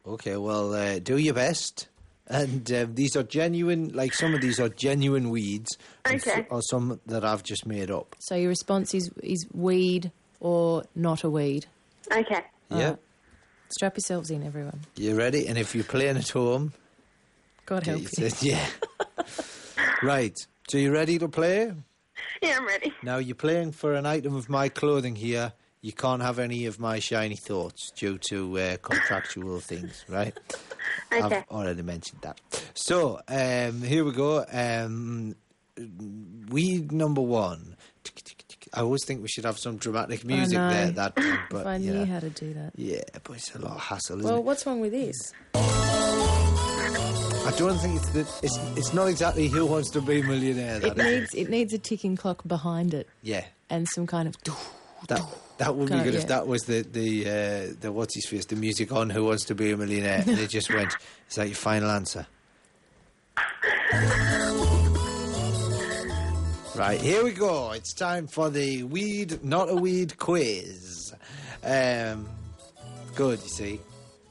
Okay, well, uh, do your best. And um, these are genuine, like some of these are genuine weeds, Okay. or some that I've just made up. So your response is, is weed or not a weed. Okay. Yeah, Strap yourselves in, everyone. you ready? And if you're playing at home, God help get you. yourself- yeah. right. So you ready to play? Yeah, I'm ready. Now you're playing for an item of my clothing here. You can't have any of my shiny thoughts due to uh, contractual things, right? Okay. I've already mentioned that. So um, here we go. Um, weed number one. I always think we should have some dramatic music I know. there at that point, if I knew know. how to do that. yeah, but it's a lot of hassle, isn't Well, it? what's wrong with this? I don't think it's, the, it's it's not exactly Who Wants to Be a Millionaire. It That is. needs it needs a ticking clock behind it yeah. and some kind of. That that would be good if that was the the uh, the what's his face the music on Who Wants to Be a Millionaire and it just went. Is that your final answer? Right here we go. It's time for the weed not a weed quiz. Um, good, you see,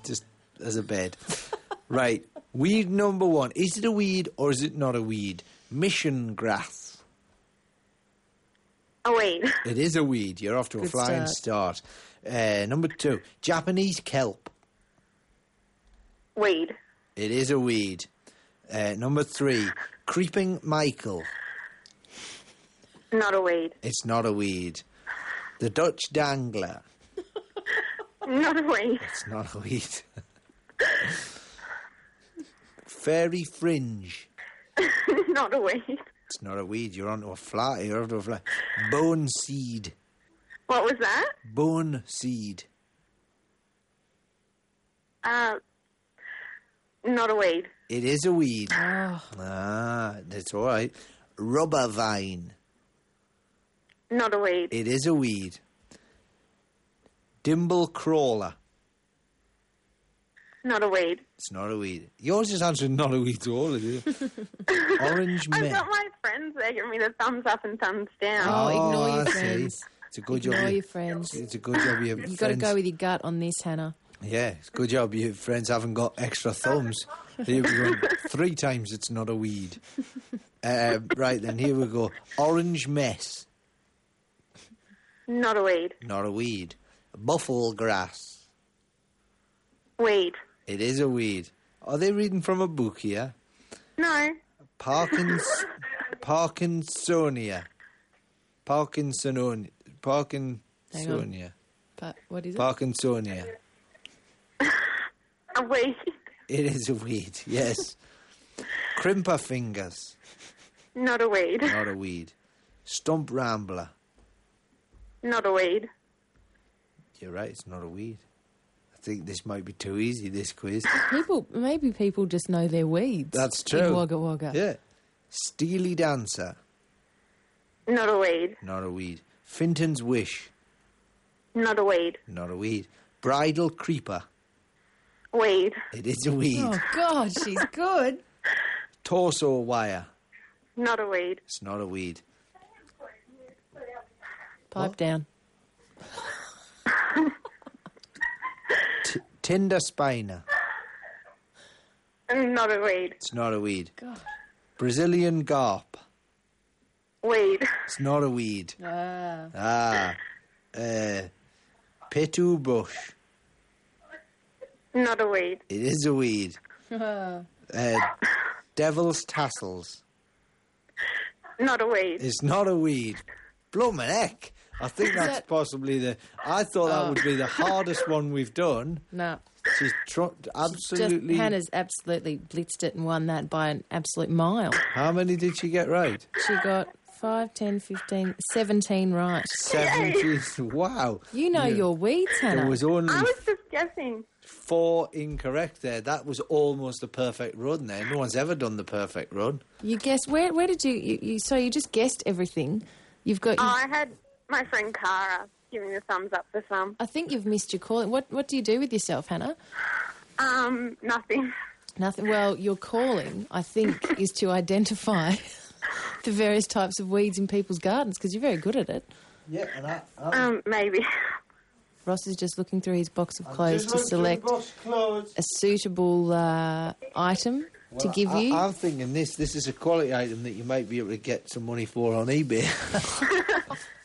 just as a bed. right, weed number one. Is it a weed or is it not a weed? Mission grass. A weed. It is a weed. You're off to a Good flying start. Uh, number two, Japanese kelp. Weed. It is a weed. Uh, number three, creeping Michael. Not a weed. It's not a weed. The Dutch dangler. Not a weed. It's not a weed. Fairy fringe. Not a weed. It's not a weed. You're onto a fly. You're onto a fly. Bone seed. What was that? Bone seed. Uh, not a weed. It is a weed. Oh. Ah, that's all right. Rubber vine. Not a weed. It is a weed. Dimble crawler. Not a weed. It's not a weed. Yours is answering not a weed to all of you. Orange I've men. got my friends there giving me the thumbs up and thumbs down. Oh, ignore your I see. friends. It's a good Ignore job. your friends. It's a good job you You got to go with your gut on this, Hannah. Yeah, it's a good job your friends haven't got extra thumbs. Here we go. Three times it's not a weed. Uh, right then, here we go. Orange mess. Not a weed. Not a weed. Buffalo grass. Weed. It is a weed. Are they reading from a book here? No. Parkins, Parkinsonia. Parkinsonia. Parkinsonia. But what is it? Parkinsonia. A weed. It is a weed, yes. Crimper fingers. Not a weed. Not a weed. Stump rambler. Not a weed. You're right, it's not a weed. I think this might be too easy, this quiz. People, maybe people just know their weeds. That's In true. Wagga Wagga. Yeah. Steely dancer. Not a weed. Not a weed. Finton's Wish. Not a weed. Not a weed. Bridal Creeper. Weed. It is a weed. Oh God, she's good. Torso Wire. Not a weed. It's not a weed. Pipe down. T- Tinder Spiner. Not a weed. It's not a weed. Brazilian Garp. Weed. It's not a weed. Ah. Ah. Uh, Petu Bush. Not a weed. It is a weed. Uh, Devil's Tassels. Not a weed. It's not a weed. Bloomin' heck. I think that's that- possibly the. I thought that Oh. would be the oh. hardest one we've done. No. She's tr- absolutely. Just Hannah's absolutely blitzed it and won that by an absolute mile. How many did she get right? She got 5, 10, 15, 17 right. Seventeen. Wow. You know Yeah. your weeds, Hannah. There was only I was just guessing. four incorrect there. That was almost a perfect run there. No one's ever done the perfect run. You guessed where? Where did you, you? You so you just guessed everything. You've got. Oh, I had my friend Cara giving the thumbs up for some. I think you've missed your call. What What do you do with yourself, Hannah? Um, nothing. Nothing. Well, your calling, I think, is to identify the various types of weeds in people's gardens because you're very good at it. Yeah, and I. Um, maybe. Ross is just looking through his box of clothes to select a suitable uh, item to give I, you. I'm thinking this. This is a quality item that you might be able to get some money for on eBay.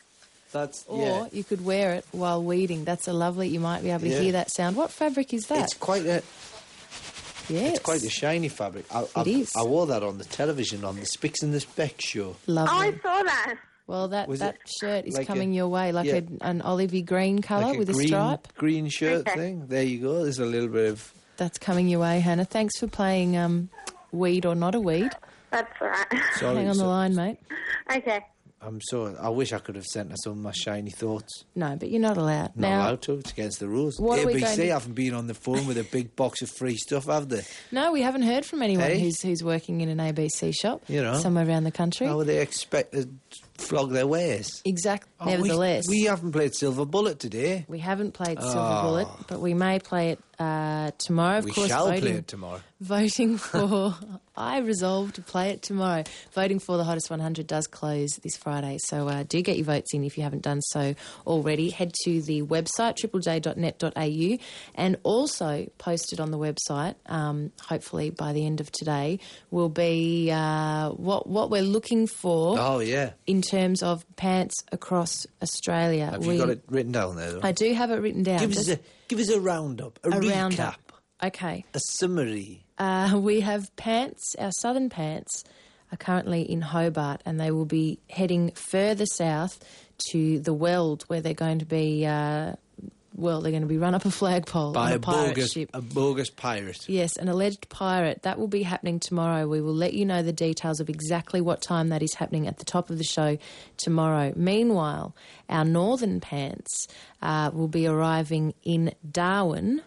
That's or yeah. you could wear it while weeding. That's a lovely. You might be able to Yeah. hear that sound. What fabric is that? It's quite a. Yes. It's quite a shiny fabric. I, I, It is. I wore that on the television on the Spicks and the Specks show. Lovely. Oh, I saw that. Well, that, Was that it shirt is like coming a- your way, like yeah. a, an olivey green colour Like a with green, a stripe. green shirt Okay. thing. There you go. There's a little bit of. That's coming your way, Hannah. Thanks for playing um, weed or not a weed. That's all right. Sorry, Hang on the line, mate. Okay. I'm so. I wish I could have sent her some of my shiny thoughts. No, but you're not allowed. Not now, allowed to. It's against the rules. What we ABC to- haven't been on the phone with a big box of free stuff, have they? no, we haven't heard from anyone Hey? who's who's working in an ABC shop You know. somewhere around the country. How would they expect to flog their wares? Exactly. Oh, we- Nevertheless, we, haven't played Silver Bullet today. we haven't played Silver Oh. Bullet, but we may play it uh, tomorrow. Of we course, shall voting, play it tomorrow. Voting for. I resolve to play it tomorrow. Voting for the Hottest 100 does close this Friday, so uh, do get your votes in if you haven't done so already. Head to the website, triplej.net.au, and also posted on the website, um, hopefully by the end of today, will be uh, what, what we're looking for Oh yeah. in terms of pants across Australia. Have We- you got it written down there? Though? I do have it written down. Give us a give us a roundup, a, a recap, roundup. Okay. a summary. Uh, we have pants, our southern pants are currently in Hobart and they will be heading further south to the Weld where they're going to be, uh, well, they're going to be run up a flagpole By a, a pirate bogus ship. a bogus pirate. Yes, an alleged pirate. That will be happening tomorrow. We will let you know the details of exactly what time that is happening at the top of the show tomorrow. Meanwhile, our northern pants uh, will be arriving in Darwin.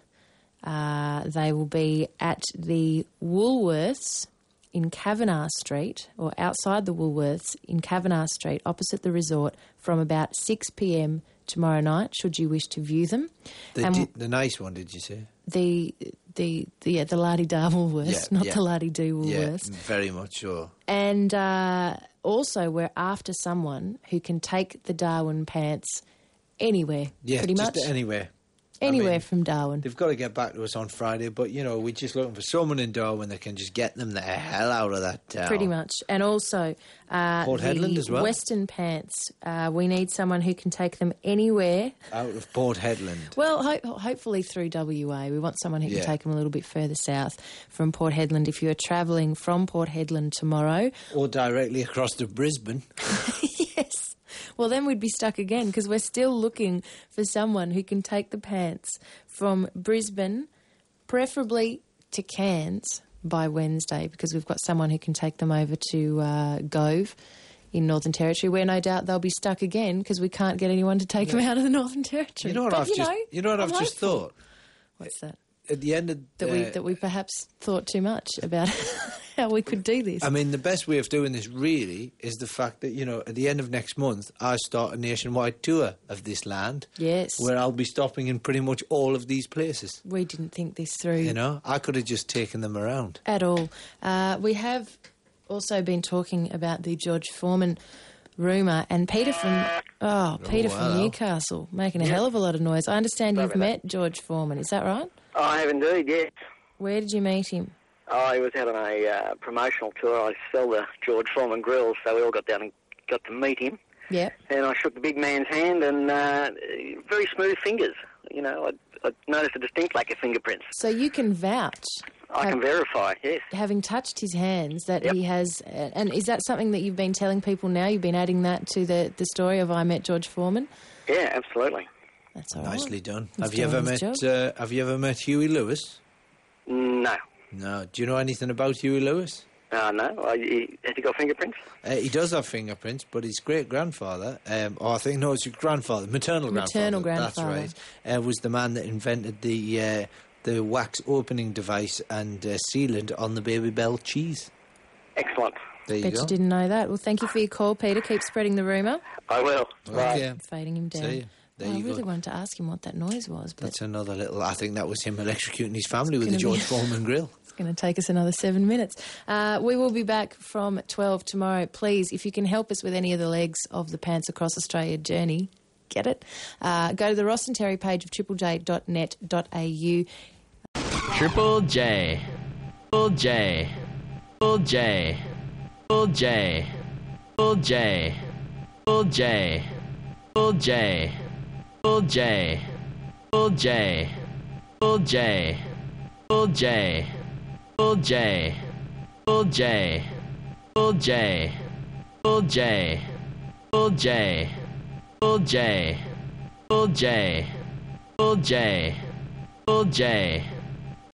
Uh, they will be at the Woolworths in Cavenagh Street, or outside the Woolworths in Cavenagh Street, opposite the resort, from about 6 pm tomorrow night, should you wish to view them. The, And- the nice one, did you say? the the the yeah, the Lardy Da Woolworths, Yeah, not yeah. the Lardy Do Yeah, very much so. And uh, also, we're after someone who can take the Darwin pants anywhere, Yeah, pretty just much anywhere. Anywhere mean, from Darwin. They've got to get back to us on Friday, but you know, we're just looking for someone in Darwin that can just get them the hell out of that town. Pretty much, and also uh, Port the Hedland as well? Western pants. Uh, we need someone who can take them anywhere. Out of Port Hedland. Well, ho- hopefully through WA. We want someone who Yeah. can take them a little bit further south from Port Hedland. If you are travelling from Port Hedland tomorrow, Or directly across to Brisbane. Well, then we'd be stuck again because we're still looking for someone who can take the pants from Brisbane, preferably to Cairns by Wednesday because we've got someone who can take them over to uh, Gove in Northern Territory where no doubt they'll be stuck again because we can't get anyone to take them out of the Northern Territory. You know what But, I've you just know, you know what I'm I've just hopeful. thought? What's that? At the end of That we uh, that we perhaps thought too much about how we could do this. I mean, the best way of doing this really is the fact that, you know, at the end of next month, I start a nationwide tour of this land. Yes. Where I'll be stopping in pretty much all of these places. we didn't think this through You know, I could have just taken them around. at all. Uh, we have also been talking about the George Foreman rumour, and Peter from oh, Peter from. Newcastle making a hell of a lot of noise. I understand you've met George Foreman. Is that right? I have indeed, yes. Where did you meet him? I was out on a uh, promotional tour. I sell the George Foreman grills, so we all got down and got to meet him. Yep. And I shook the big man's hand, and uh, very smooth fingers. You know, I, I noticed a distinct lack of fingerprints. So you can vouch. I can verify, yes. Having touched his hands, that he has, and is that something that you've been telling people now? You've been adding that to the, the story of I met George Foreman. Yeah, absolutely. That's all right. Nicely done. He's have you ever met? Uh, have you ever met Huey Lewis? No. No. Do you know anything about Huey Lewis? Uh, no. I, he, has he got fingerprints? Uh, he does have fingerprints, but his great grandfather, um, or I think no, it's his grandfather, maternal grandfather. Maternal grandfather. That's right. Uh, was the man that invented the uh, the wax opening device and uh, sealant on the Babybel cheese. Excellent. There you Bet go. you didn't know that. Well, thank you for your call, Peter. Keep spreading the rumour. I will. Okay. Fading him down. See, there Oh, I really go. wanted to ask him what that noise was, but That's another little. I think that was him electrocuting his family with the George be- Foreman grill. It's going to take us another seven minutes. Uh, we will be back from 12 tomorrow. Please, if you can help us with any of the legs of the Pants Across Australia journey, get it. Uh, go to the Ross and Terri page of triplej.net.au. Triple J. Triple J. Triple J. Triple J. Triple J. Triple J. Triple J. Triple J. Triple J. Triple J. Triple J. Triple J. Triple J. Triple J. Triple J. Triple J. Triple J. Triple J. Triple J. Triple J.